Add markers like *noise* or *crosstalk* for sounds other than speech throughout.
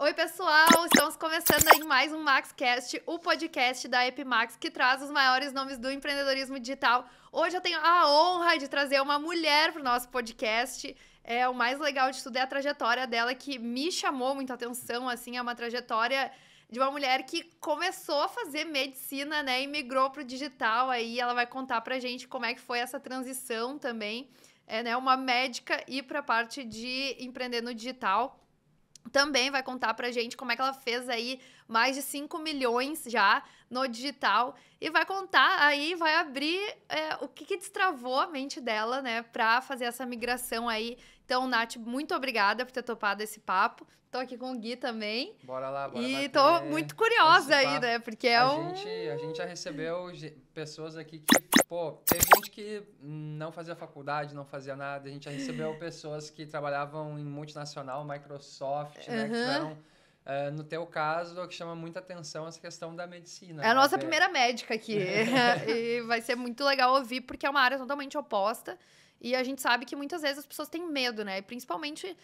Oi, pessoal! Estamos começando aí mais um MaxCast, o podcast da Epimax, que traz os maiores nomes do empreendedorismo digital. Hoje eu tenho a honra de trazer uma mulher para o nosso podcast. É, o mais legal de tudo é a trajetória dela, que me chamou muita atenção, assim, é uma trajetória de uma mulher que começou a fazer medicina, né, e migrou para o digital. Aí ela vai contar pra gente como é que foi essa transição também, é, né, uma médica ir para a parte de empreender no digital também vai contar pra gente como é que ela fez aí mais de 5 milhões já no digital e vai contar aí, vai abrir é, o que, que destravou a mente dela, né, pra fazer essa migração aí. Então, Nath, muito obrigada por ter topado esse papo. Tô aqui com o Gui também. Bora lá, bora E tô muito curiosa aí, né, porque é a um... Gente, a gente já recebeu pessoas aqui que, pô, teve gente que não fazia faculdade, não fazia nada. A gente já recebeu *laughs* pessoas que trabalhavam em multinacional, Microsoft, né, que tiveram Uh, no teu caso, o que chama muita atenção essa questão da medicina. É a nossa primeira médica aqui. *laughs* *laughs* e vai ser muito legal ouvir, porque é uma área totalmente oposta. E a gente sabe que muitas vezes as pessoas têm medo, né? Principalmente, o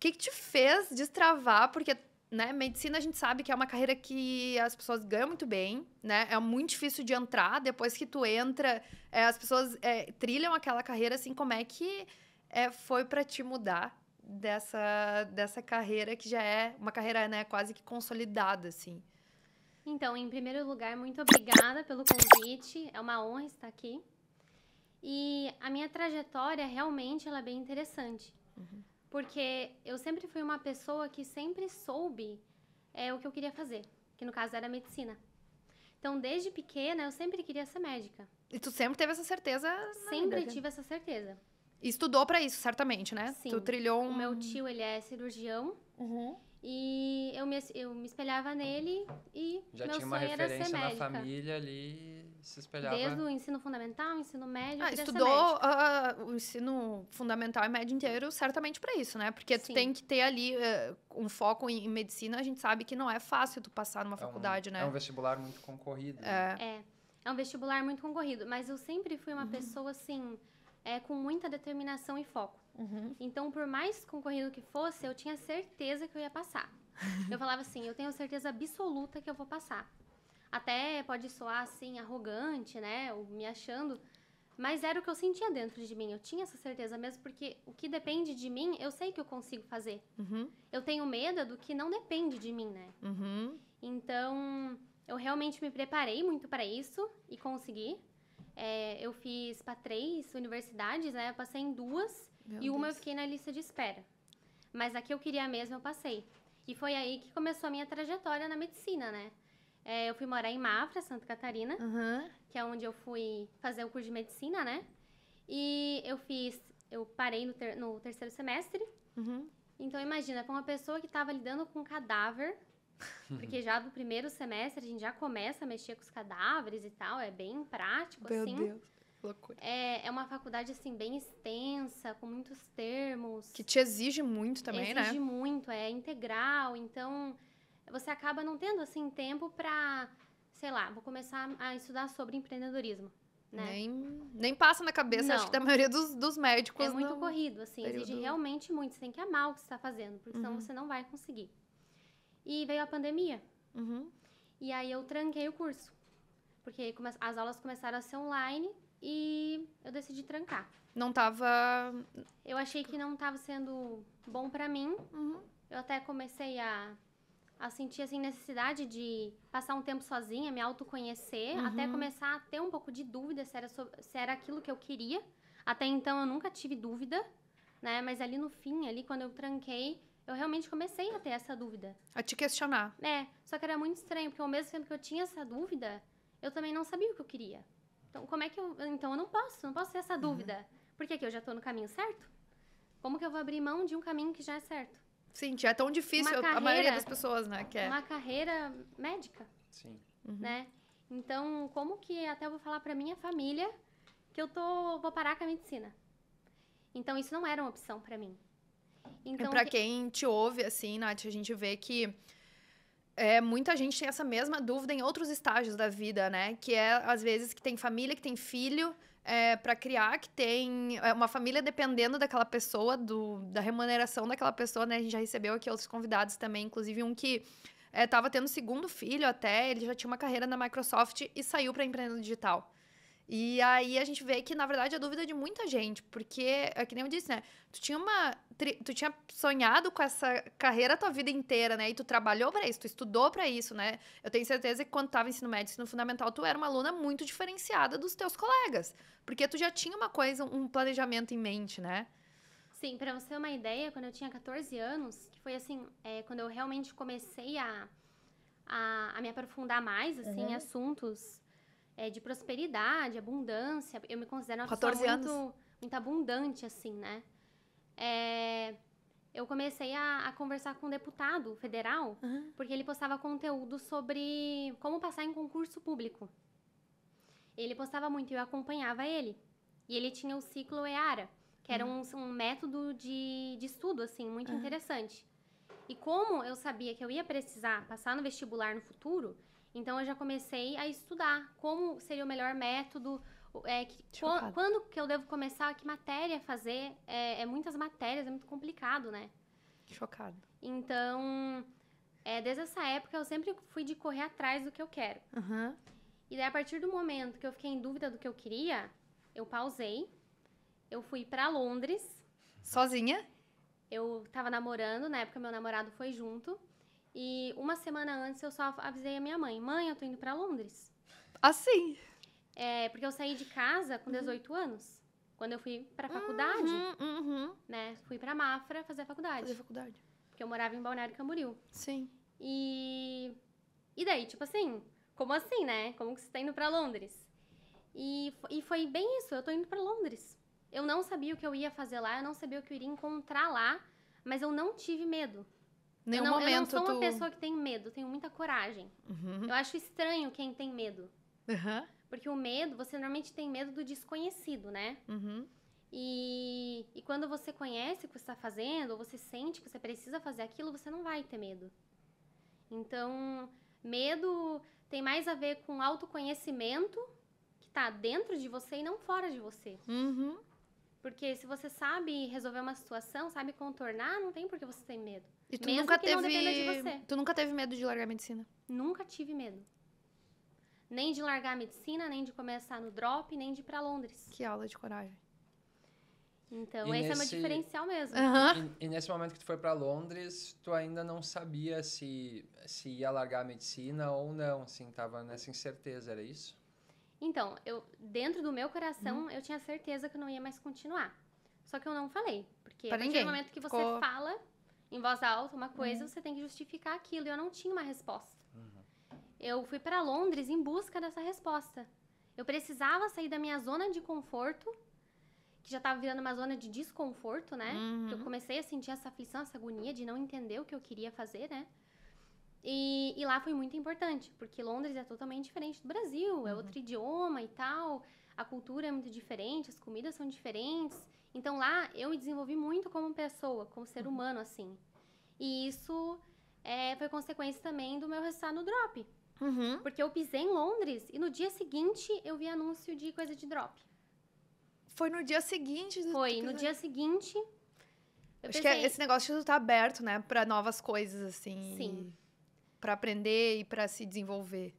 que, que te fez destravar? Porque, né, medicina a gente sabe que é uma carreira que as pessoas ganham muito bem, né? É muito difícil de entrar. Depois que tu entra, é, as pessoas é, trilham aquela carreira, assim, como é que é, foi para te mudar dessa, dessa carreira que já é uma carreira, né, quase que consolidada, assim? Então, em primeiro lugar, muito obrigada pelo convite. É uma honra estar aqui. E a minha trajetória realmente ela é bem interessante. Uhum. Porque eu sempre fui uma pessoa que sempre soube é, o que eu queria fazer, que no caso era medicina. Então, desde pequena, eu sempre queria ser médica. E tu sempre teve essa certeza? Sempre vida. tive essa certeza. E estudou para isso, certamente, né? Sim. Tu trilhou um... O meu tio, ele é cirurgião. Uhum. E eu me, eu me espelhava nele e Já meu tinha uma sonho referência era ser na médica. família ali, se espelhava. Desde o ensino fundamental, ensino médio, ah, estudou uh, o ensino fundamental e médio inteiro certamente para isso, né? Porque Sim. tu tem que ter ali uh, um foco em, em, medicina, a gente sabe que não é fácil tu passar numa é faculdade, um, né? É um vestibular muito concorrido. É. Né? é. É um vestibular muito concorrido, mas eu sempre fui uma uhum. pessoa assim é, com muita determinação e foco. Uhum. Então, por mais concorrido que fosse, eu tinha certeza que eu ia passar. *laughs* eu falava assim, eu tenho certeza absoluta que eu vou passar. Até pode soar assim, arrogante, né? Ou me achando. Mas era o que eu sentia dentro de mim. Eu tinha essa certeza mesmo, porque o que depende de mim, eu sei que eu consigo fazer. Uhum. Eu tenho medo do que não depende de mim, né? Uhum. Então, eu realmente me preparei muito para isso e consegui. É, eu fiz para três universidades, né? Eu passei em duas Meu e uma Deus. eu fiquei na lista de espera. Mas a que eu queria mesmo eu passei. E foi aí que começou a minha trajetória na medicina, né? É, eu fui morar em Mafra, Santa Catarina, uhum. que é onde eu fui fazer o curso de medicina, né? E eu fiz, eu parei no, ter, no terceiro semestre. Uhum. Então imagina, para uma pessoa que estava lidando com cadáver, *laughs* porque já do primeiro semestre a gente já começa a mexer com os cadáveres e tal, é bem prático, Meu assim. Deus. Loucura. É, é uma faculdade, assim, bem extensa, com muitos termos. Que te exige muito também, exige né? Exige muito, é integral. Então, você acaba não tendo, assim, tempo pra, sei lá, vou começar a estudar sobre empreendedorismo. Né? Nem, nem passa na cabeça, não. acho que da maioria dos, dos médicos. É muito corrido, assim, período... exige realmente muito. Você tem que amar o que você está fazendo, porque senão uhum. você não vai conseguir. E veio a pandemia. Uhum. E aí eu tranquei o curso. Porque as aulas começaram a ser online e eu decidi trancar. Não tava. Eu achei que não tava sendo bom para mim. Uhum. Eu até comecei a, a sentir assim necessidade de passar um tempo sozinha, me autoconhecer, uhum. até começar a ter um pouco de dúvida se era, se era aquilo que eu queria. Até então eu nunca tive dúvida, né? Mas ali no fim, ali quando eu tranquei, eu realmente comecei a ter essa dúvida. A te questionar. É, só que era muito estranho, porque ao mesmo tempo que eu tinha essa dúvida, eu também não sabia o que eu queria. Então, como é que eu. Então, eu não posso, não posso ter essa uhum. dúvida. Uhum. Por que, que eu já estou no caminho certo? Como que eu vou abrir mão de um caminho que já é certo? Sim, já é tão difícil carreira, a maioria das pessoas, né? Que é. Uma carreira médica. Sim. Uhum. Né? Então, como que até eu vou falar para minha família que eu tô vou parar com a medicina? Então, isso não era uma opção para mim. Então, para que... quem te ouve, assim, Nath, a gente vê que é, muita gente tem essa mesma dúvida em outros estágios da vida, né? Que é, às vezes, que tem família, que tem filho é, para criar, que tem é, uma família dependendo daquela pessoa, do, da remuneração daquela pessoa, né? A gente já recebeu aqui outros convidados também, inclusive um que estava é, tendo segundo filho até, ele já tinha uma carreira na Microsoft e saiu para empreender digital. E aí a gente vê que, na verdade, é dúvida de muita gente, porque, é que nem eu disse, né? Tu tinha uma. Tu tinha sonhado com essa carreira a tua vida inteira, né? E tu trabalhou para isso, tu estudou para isso, né? Eu tenho certeza que quando tava ensino médio, ensino fundamental, tu era uma aluna muito diferenciada dos teus colegas. Porque tu já tinha uma coisa, um planejamento em mente, né? Sim, para você ter uma ideia, quando eu tinha 14 anos, que foi assim, é, quando eu realmente comecei a, a, a me aprofundar mais, assim, uhum. em assuntos é, de prosperidade, abundância. Eu me considero uma pessoa muito, muito abundante, assim, né? É, eu comecei a, a, conversar com um deputado federal, uhum. porque ele postava conteúdo sobre como passar em concurso público. Ele postava muito e eu acompanhava ele. E ele tinha o ciclo EARA, que era uhum. um, um, método de, de estudo, assim, muito uhum. interessante. E como eu sabia que eu ia precisar passar no vestibular no futuro, então eu já comecei a estudar como seria o melhor método, é, que, quando que eu devo começar, que matéria fazer. É, é, muitas matérias, é muito complicado, né? Chocado. Então, é, desde essa época eu sempre fui de correr atrás do que eu quero. Uhum. E daí, a partir do momento que eu fiquei em dúvida do que eu queria, eu pausei. Eu fui para Londres. Sozinha? Eu tava namorando, na época meu namorado foi junto. E uma semana antes eu só avisei a minha mãe: mãe, eu tô indo para Londres. Assim? É, porque eu saí de casa com 18 uhum. anos. Quando eu fui pra faculdade, uhum, uhum. né? Fui pra Mafra fazer a faculdade. Fazer faculdade. Porque eu morava em Balneário Camboriú. Sim. E... E daí, tipo assim, como assim, né? Como que você tá indo pra Londres? E, e foi bem isso, eu tô indo pra Londres. Eu não sabia o que eu ia fazer lá, eu não sabia o que eu iria encontrar lá, mas eu não tive medo. Nenhum eu não, momento eu não sou tu... uma pessoa que tem medo, tenho muita coragem. Uhum. Eu acho estranho quem tem medo. Uhum. Porque o medo, você normalmente tem medo do desconhecido, né? Uhum. E, e quando você conhece o que você está fazendo, ou você sente que você precisa fazer aquilo, você não vai ter medo. Então, medo tem mais a ver com autoconhecimento que está dentro de você e não fora de você. Uhum. Porque se você sabe resolver uma situação, sabe contornar, não tem por que você ter medo. E tu Mesmo nunca que teve. não de você. Tu nunca teve medo de largar a medicina? Nunca tive medo. Nem de largar a medicina, nem de começar no drop, nem de ir pra Londres. Que aula de coragem. Então, E esse é meu nesse- diferencial mesmo. Aham. E, e nesse momento que tu foi para Londres, tu ainda não sabia se, se ia largar a medicina ou não, assim, tava nessa incerteza, era isso? Então, eu dentro do meu Uhum. coração, eu tinha certeza que eu não ia mais continuar. Só que eu não falei. Porque Pra a partir ninguém. do momento que você Ficou- fala em voz alta uma Uhum. coisa, você tem que justificar aquilo. E eu não tinha uma resposta. Uhum. Eu fui para Londres em busca dessa resposta. Eu precisava sair da minha zona de conforto, que já estava virando uma zona de desconforto, né? Uhum. Que eu comecei a sentir essa aflição, essa agonia de não entender o que eu queria fazer, né? E, e lá foi muito importante, porque Londres é totalmente diferente do Brasil, é outro idioma e tal, a cultura é muito diferente, as comidas são diferentes. Então lá eu me desenvolvi muito como pessoa, como ser humano, assim. E isso é, foi consequência também do meu resultado no drop. Uhum. Porque eu pisei em Londres e no dia seguinte eu vi anúncio de coisa de drop. Foi no dia seguinte. Foi, no dia seguinte. Acho que pensei, é esse negócio tá aberto, né? Pra novas coisas, assim. Sim. e Pra aprender e pra se desenvolver.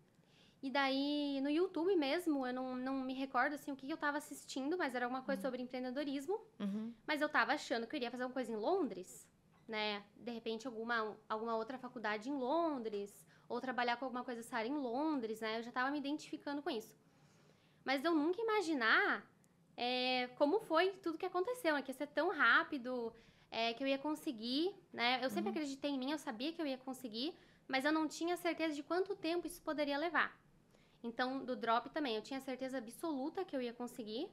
E daí, no YouTube mesmo, eu não, não me recordo assim o que eu tava assistindo, mas era alguma coisa sobre empreendedorismo. Uhum. Mas eu tava achando que eu iria fazer alguma coisa em Londres, né? De repente, alguma, alguma outra faculdade em Londres, ou trabalhar com alguma coisa dessa área em Londres, né? Eu já tava me identificando com isso. Mas eu nunca imaginar é, como foi tudo que aconteceu, né? Que ia ser tão rápido, é, que eu ia conseguir, né? Eu sempre acreditei em mim, eu sabia que eu ia conseguir, mas eu não tinha certeza de quanto tempo isso poderia levar. Então, do drop também, eu tinha certeza absoluta que eu ia conseguir,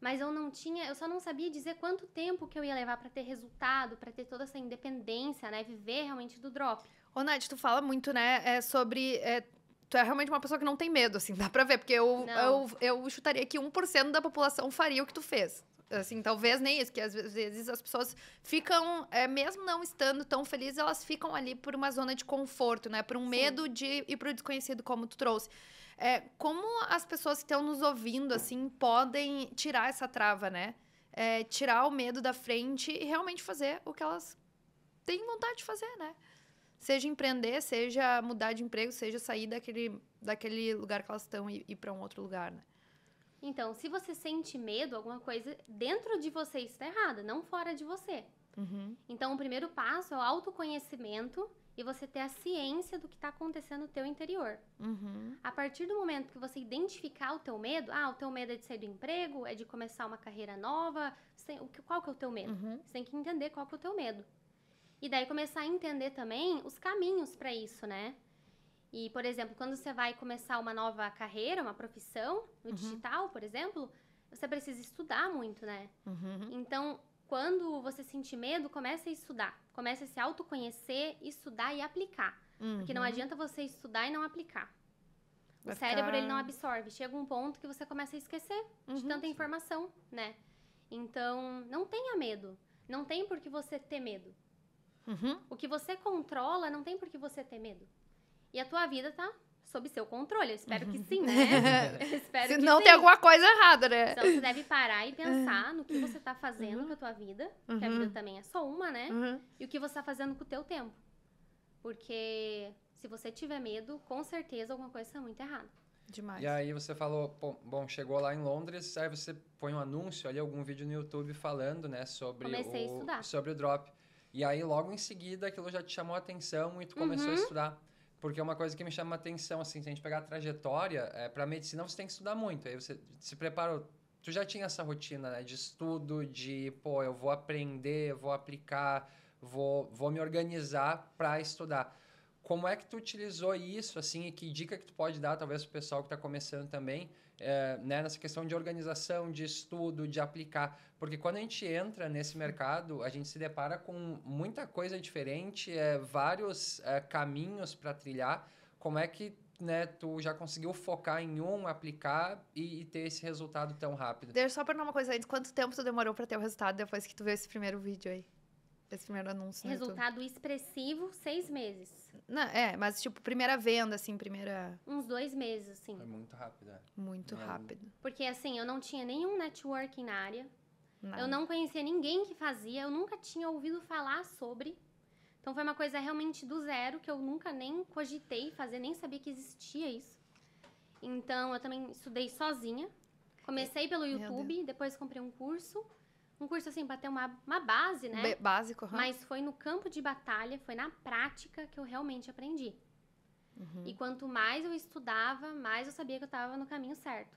mas eu não tinha, eu só não sabia dizer quanto tempo que eu ia levar para ter resultado, para ter toda essa independência, né, viver realmente do drop. Ô, Nath, tu fala muito, né, é, sobre é, tu é realmente uma pessoa que não tem medo, assim, *laughs* dá pra ver. Porque eu, eu, eu chutaria que 1% da população faria o que tu fez. Assim, talvez nem isso, que às vezes as pessoas ficam, é, mesmo não estando tão felizes, elas ficam ali por uma zona de conforto, né? Por um Sim. medo de ir pro desconhecido, como tu trouxe. É, como as pessoas que estão nos ouvindo, assim, podem tirar essa trava, né? É, tirar o medo da frente e realmente fazer o que elas têm vontade de fazer, né? Seja empreender, seja mudar de emprego, seja sair daquele, daquele lugar que elas estão e ir para um outro lugar, né? Então, se você sente medo, alguma coisa dentro de você está errada, não fora de você. Uhum. Então, o primeiro passo é o autoconhecimento e você ter a ciência do que está acontecendo no teu interior. Uhum. A partir do momento que você identificar o teu medo, ah, o teu medo é de sair do emprego, é de começar uma carreira nova, qual que é o teu medo? Uhum. Você tem que entender qual que é o teu medo. E daí começar a entender também os caminhos para isso, né? E, por exemplo, quando você vai começar uma nova carreira, uma profissão no uhum. digital, por exemplo, você precisa estudar muito, né? Uhum. Então, quando você sentir medo, comece a estudar. Comece a se autoconhecer, estudar e aplicar. Uhum. Porque não uhum. adianta você estudar e não aplicar. Vai o cérebro, ficar... ele não absorve. Chega um ponto que você começa a esquecer de uhum. tanta informação, né? Então, não tenha medo. Não tem por que você ter medo. Uhum. O que você controla, não tem por que você ter medo. E a tua vida tá sob seu controle. Eu espero que sim, né? *laughs* Eu espero Se que não sim. tem alguma coisa errada, né? Então você deve parar e pensar no que você tá fazendo uhum. com a tua vida, uhum. que a vida uhum. também é só uma, né? Uhum. E o que você tá fazendo com o teu tempo. Porque se você tiver medo, com certeza alguma coisa está muito errada. Demais. E aí você falou, bom, chegou lá em Londres, aí você põe um anúncio ali, algum vídeo no YouTube falando, né, sobre Comecei o, sobre o drop. E aí logo em seguida aquilo já te chamou a atenção e tu começou uhum. a estudar. Porque é uma coisa que me chama atenção, assim, se a gente pegar a trajetória, é, para medicina você tem que estudar muito. Aí você se preparou. Tu já tinha essa rotina, né, de estudo, de, pô, eu vou aprender, vou aplicar, vou, vou me organizar para estudar. Como é que tu utilizou isso, assim, e que dica que tu pode dar, talvez, para o pessoal que está começando também, é, né, nessa questão de organização, de estudo, de aplicar. Porque quando a gente entra nesse mercado, a gente se depara com muita coisa diferente, é, vários é, caminhos para trilhar. Como é que né, tu já conseguiu focar em um, aplicar e, e ter esse resultado tão rápido? Deixa eu só perguntar uma coisa antes. Quanto tempo tu demorou para ter o resultado depois que tu viu esse primeiro vídeo aí? Esse primeiro anúncio. Resultado expressivo, seis meses. Não, é, mas tipo, primeira venda, assim, primeira. Uns dois meses, assim. Foi muito rápido, é. Muito é. rápido. Porque assim, eu não tinha nenhum networking na área. Nada. Eu não conhecia ninguém que fazia, eu nunca tinha ouvido falar sobre. Então foi uma coisa realmente do zero, que eu nunca nem cogitei fazer, nem sabia que existia isso. Então eu também estudei sozinha. Comecei pelo YouTube, depois comprei um curso um curso assim para ter uma, uma base, né? básico, uhum. Mas foi no campo de batalha, foi na prática que eu realmente aprendi. Uhum. E quanto mais eu estudava, mais eu sabia que eu estava no caminho certo.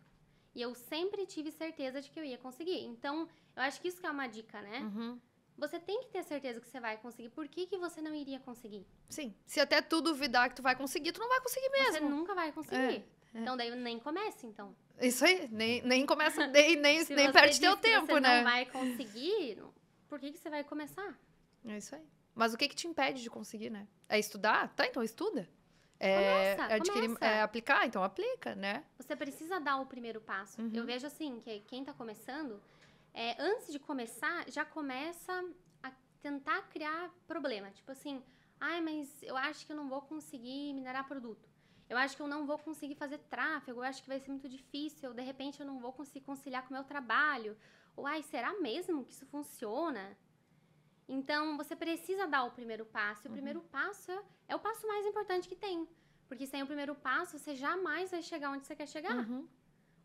E eu sempre tive certeza de que eu ia conseguir. Então, eu acho que isso que é uma dica, né? Uhum. Você tem que ter certeza que você vai conseguir. Por que, que você não iria conseguir? Sim. Se até tu duvidar que tu vai conseguir, tu não vai conseguir mesmo. Você nunca vai conseguir. É. É. Então daí nem comece, então. Isso aí, nem, nem começa, *laughs* nem, nem, nem perde teu tempo, você né? não vai conseguir, por que, que você vai começar? É isso aí. Mas o que que te impede de conseguir, né? É estudar? Tá, então estuda. É, começa, adquirir, começa. é aplicar, então aplica, né? Você precisa dar o primeiro passo. Uhum. Eu vejo assim, que quem tá começando, é, antes de começar, já começa a tentar criar problema. Tipo assim, ai, mas eu acho que eu não vou conseguir minerar produto eu acho que eu não vou conseguir fazer tráfego, eu acho que vai ser muito difícil, de repente eu não vou conseguir conciliar com o meu trabalho. Ou, ai, será mesmo que isso funciona? Então, você precisa dar o primeiro passo. E o uhum. primeiro passo é, o passo mais importante que tem. Porque sem o primeiro passo, você jamais vai chegar onde você quer chegar. Uhum.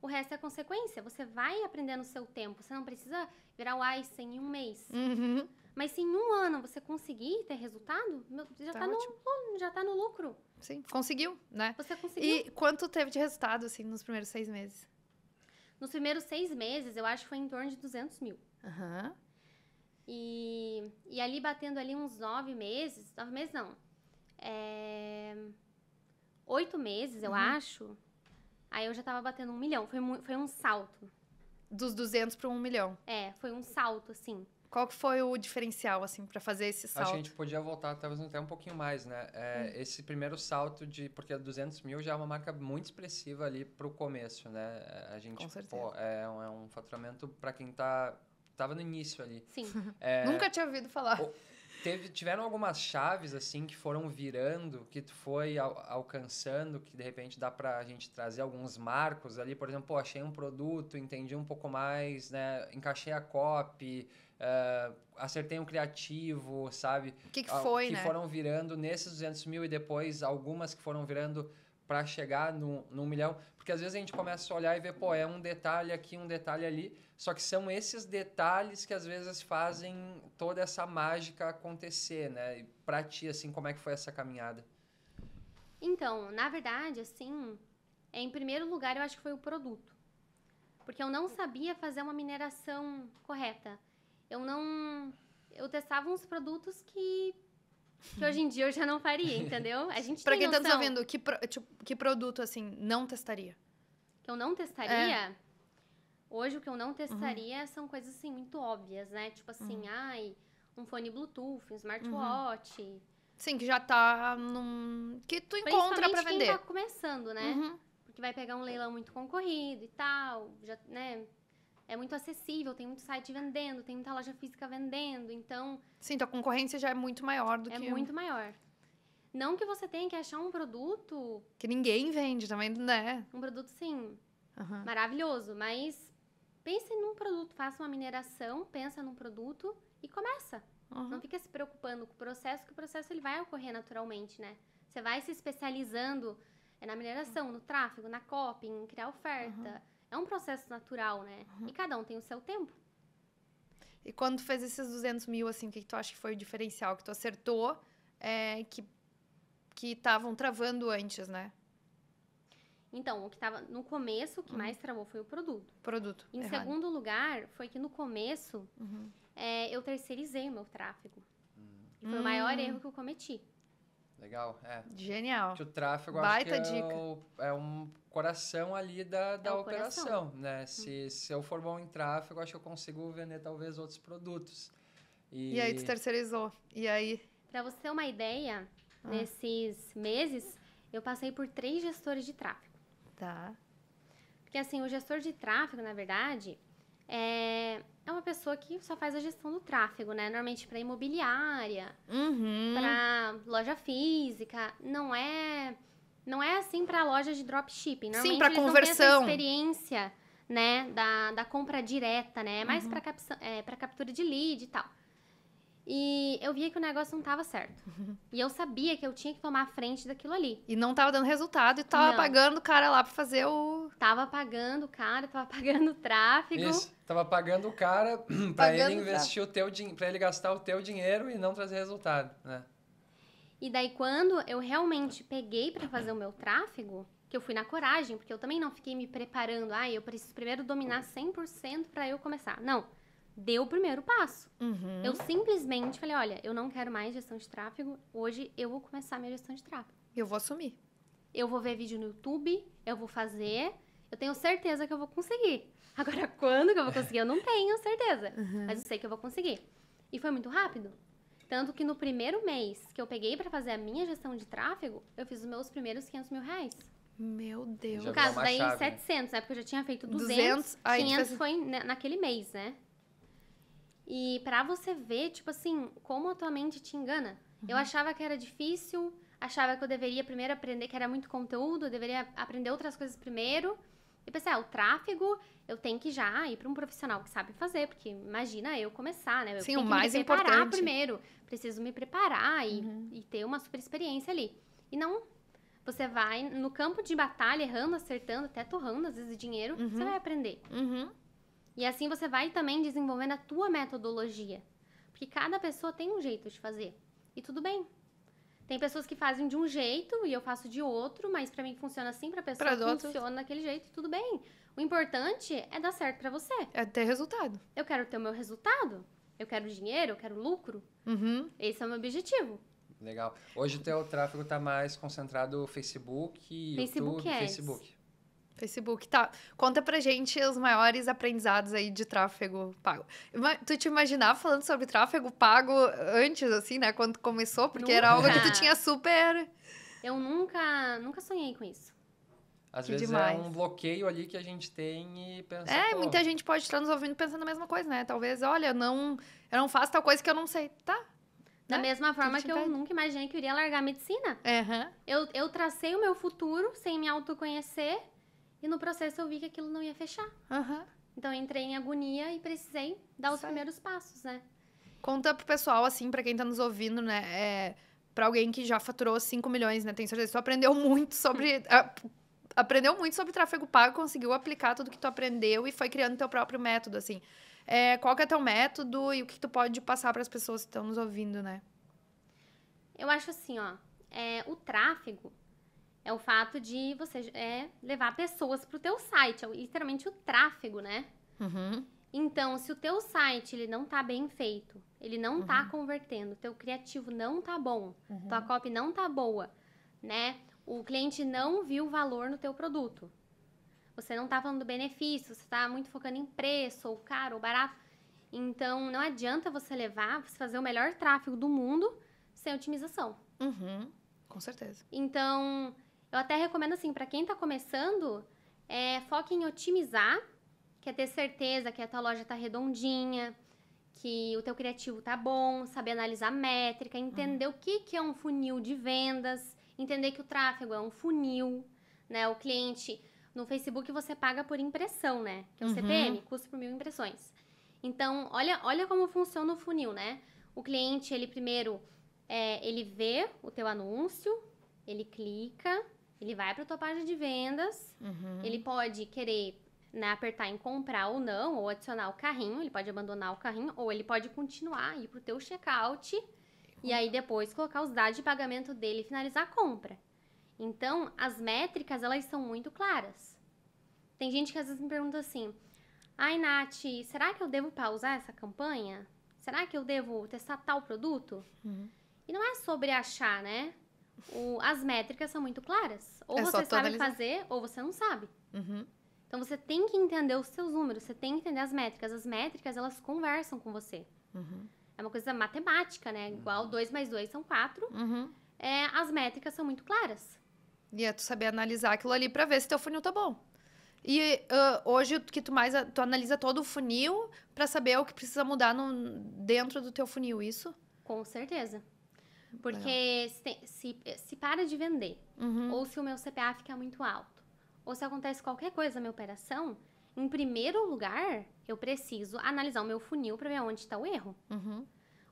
O resto é consequência. Você vai aprender no seu tempo. Você não precisa virar o Einstein em um mês. Uhum. Mas se em um ano você conseguir ter resultado, já tá, tá no, já tá no lucro. Sim, conseguiu, né? Você conseguiu. E quanto teve de resultado, assim, nos primeiros seis meses? Nos primeiros seis meses, eu acho que foi em torno de 200 mil. Aham. Uhum. E, e ali batendo ali uns nove meses, nove meses não, é, oito meses, eu uhum. acho, aí eu já tava batendo um milhão. Foi, foi um salto. Dos 200 para um milhão. É, foi um salto, assim. Qual que foi o diferencial, assim, para fazer esse salto? A gente podia voltar talvez até um pouquinho mais, né? É, hum. Esse primeiro salto de... Porque 200 mil já é uma marca muito expressiva ali para o começo, né? A gente, Com certeza. Pô, é, um, é um faturamento para quem tá, tava no início ali. Sim. *laughs* É, Nunca tinha ouvido falar. O, teve, tiveram algumas chaves, assim, que foram virando, que tu foi al alcançando, que de repente dá pra gente trazer alguns marcos ali. Por exemplo, pô, achei um produto, entendi um pouco mais, né? Encaixei a copy, uh, acertei um criativo, sabe? O que, que foi, que né? Que foram virando nesses 200 mil e depois algumas que foram virando para chegar no, no milhão. Porque às vezes a gente começa a olhar e ver, pô, é um detalhe aqui, um detalhe ali. Só que são esses detalhes que às vezes fazem toda essa mágica acontecer, né? E pra ti, assim, como é que foi essa caminhada? Então, na verdade, assim, em primeiro lugar, eu acho que foi o produto. Porque eu não sabia fazer uma mineração correta. Eu não. Eu testava uns produtos que que hoje em dia eu já não faria, *laughs* entendeu? A gente Pra quem noção... tá nos ouvindo, que, pro, tipo, que produto, assim, não testaria? Que eu não testaria? É. Hoje, o que eu não testaria uhum. são coisas, assim, muito óbvias, né? Tipo assim, uhum. ai, um fone Bluetooth, um smartwatch... Uhum. Sim, que já tá num... Que tu encontra pra vender. quem tá começando, né? Uhum. Porque vai pegar um leilão muito concorrido e tal, já, né? É muito acessível, tem muito site vendendo, tem muita loja física vendendo, então... Sim, então a concorrência já é muito maior do é que... É muito maior. Não que você tenha que achar um produto... Que ninguém vende também, né? Um produto, sim, uhum. maravilhoso, mas pense num produto, faça uma mineração, pensa num produto e começa. Uhum. Não fica se preocupando com o processo, que o processo ele vai ocorrer naturalmente, né? Você vai se especializando é, na mineração, no tráfego, na copy, em criar oferta... É um processo natural, né? Uhum. E cada um tem o seu tempo. E quando tu fez esses 200 mil, assim, o que, que tu acha que foi o diferencial? Que tu acertou, é, que que estavam travando antes, né? Então, o que estava no começo, o que uhum. mais travou foi o produto. Produto. Em errado. segundo lugar, foi que no começo uhum. é, eu terceirizei o meu tráfego. Uhum. E foi o maior hum. erro que eu cometi. Legal, é. Genial. Que o tráfego Baita acho que é, o, é, um coração ali da, da é operação, coração. né? Se, hum. se eu for bom em tráfego, acho que eu consigo vender talvez outros produtos. E, e aí tu terceirizou. E aí? Para você ter uma ideia, ah. nesses meses, eu passei por três gestores de tráfego. Tá. Porque assim, o gestor de tráfego, na verdade, é, é uma pessoa que só faz a gestão do tráfego, né? Normalmente para imobiliária, uhum. para loja física, não é não é assim para loja de dropshipping. Sim, para conversão. Não essa experiência, né, da, da compra direta, né? É mais uhum. para é, captura de lead e tal. E eu via que o negócio não tava certo. *laughs* E eu sabia que eu tinha que tomar a frente daquilo ali. E não tava dando resultado e tava não. pagando o cara lá pra fazer o. Tava pagando o cara, tava pagando o tráfego. Isso, tava pagando o cara *clears throat* pra ele investir o teu dinheiro, pra ele gastar o teu dinheiro e não trazer resultado, né? E daí, quando eu realmente peguei para fazer o meu tráfego, que eu fui na coragem, porque eu também não fiquei me preparando, ah, eu preciso primeiro dominar 100% para eu começar. Não deu o primeiro passo. Uhum. Eu simplesmente falei, olha, eu não quero mais gestão de tráfego, hoje eu vou começar minha gestão de tráfego. Eu vou assumir. Eu vou ver vídeo no YouTube, eu vou fazer, eu tenho certeza que eu vou conseguir. *laughs* Agora, quando que eu vou conseguir? Eu não tenho certeza, uhum. mas eu sei que eu vou conseguir. E foi muito rápido. Tanto que no primeiro mês que eu peguei para fazer a minha gestão de tráfego, eu fiz os meus primeiros 500 mil reais. Meu Deus. No caso, daí chave. 700, né? Porque eu já tinha feito 200. 200 aí 500 fez... foi naquele mês, né? E para você ver, tipo assim, como a tua mente te engana. Uhum. Eu achava que era difícil, achava que eu deveria primeiro aprender, que era muito conteúdo, eu deveria aprender outras coisas primeiro. E pensei, ah, o tráfego eu tenho que já ir para um profissional que sabe fazer, porque imagina eu começar, né? Eu Sim, o mais me preparar importante. primeiro. Preciso me preparar e, uhum. e ter uma super experiência ali. E não você vai no campo de batalha, errando, acertando, até torrando às vezes dinheiro, uhum. você vai aprender. Uhum. E assim você vai também desenvolvendo a tua metodologia. Porque cada pessoa tem um jeito de fazer. E tudo bem. Tem pessoas que fazem de um jeito e eu faço de outro, mas para mim funciona assim, pra pessoa pra funciona daquele jeito e tudo bem. O importante é dar certo para você. É ter resultado. Eu quero ter o meu resultado. Eu quero dinheiro, eu quero lucro. Uhum. Esse é o meu objetivo. Legal. Hoje o teu tráfego tá mais concentrado no Facebook, Facebook YouTube, Ads. Facebook. Facebook, tá. Conta pra gente os maiores aprendizados aí de tráfego pago. Tu te imaginava falando sobre tráfego pago antes, assim, né? Quando começou? Porque nunca. era algo que tu tinha super... Eu nunca, nunca sonhei com isso. Às que vezes é demais. é um bloqueio ali que a gente tem e pensa. É, muita gente pode estar nos ouvindo pensando a mesma coisa, né? Talvez, olha, não, eu não faço tal coisa que eu não sei. Tá. Da né? mesma forma que, eu nunca imaginei que eu iria largar a medicina. Uhum. Eu, eu tracei o meu futuro sem me autoconhecer e no processo eu vi que aquilo não ia fechar. Uhum. Então eu entrei em agonia e precisei dar os primeiros passos, né? Conta pro pessoal, assim, para quem tá nos ouvindo, né? É, para alguém que já faturou 5 milhões, né? Tenho certeza que tu aprendeu *laughs* muito sobre aprendeu muito sobre tráfego pago, conseguiu aplicar tudo que tu aprendeu e foi criando teu próprio método, assim. É, qual que é teu método e o que tu pode passar para as pessoas que estão nos ouvindo, né? Eu acho assim, ó, é, o tráfego é o fato de você é, levar pessoas para o teu site, é literalmente o tráfego, né? Uhum. Então, se o teu site ele não tá bem feito, ele não tá uhum. tá convertendo, teu criativo não tá bom, uhum. tua copy não tá boa, né? o cliente não viu o valor no teu produto. Você não está falando do benefício, você está muito focando em preço, ou caro, ou barato. Então, não adianta você levar, você fazer o melhor tráfego do mundo sem otimização. Uhum, com certeza. Então, eu até recomendo assim, para quem está começando, é, foque em otimizar, que é ter certeza que a tua loja está redondinha, que o teu criativo tá bom, saber analisar métrica, entender uhum. o que, que é um funil de vendas, entender que o tráfego é um funil, né? O cliente no Facebook você paga por impressão, né? Que é o uhum. CPM, custo por mil impressões. Então, olha, olha como funciona o funil, né? O cliente, ele primeiro, é, ele vê o teu anúncio, ele clica, ele vai para a tua página de vendas, uhum. ele pode querer né, apertar em comprar ou não, ou adicionar o carrinho, ele pode abandonar o carrinho, ou ele pode continuar, ir para o teu checkout e aí depois colocar os dados de pagamento dele e finalizar a compra. Então, as métricas, elas são muito claras. Tem gente que às vezes me pergunta assim: "Ai, Nath, será que eu devo pausar essa campanha? Será que eu devo testar tal produto?" Uhum. E não é sobre achar, né? O, as métricas são muito claras. Ou é você sabe fazer, ou você não sabe. Uhum. Então você tem que entender os seus números, você tem que entender as métricas. As métricas, elas conversam com você. Uhum é uma coisa matemática, né? Igual 2 mais 2 são 4. Uhum. É, as métricas são muito claras. E é tu saber analisar aquilo ali para ver se teu funil tá bom. E uh, hoje que tu mais tu analisa todo o funil para saber o que precisa mudar no, dentro do teu funil, isso? Com certeza. Porque se, se, se, para de vender, uhum. ou se o meu CPA fica muito alto, ou se acontece qualquer coisa na minha operação, em primeiro lugar, eu preciso analisar o meu funil para ver onde está o erro. Uhum.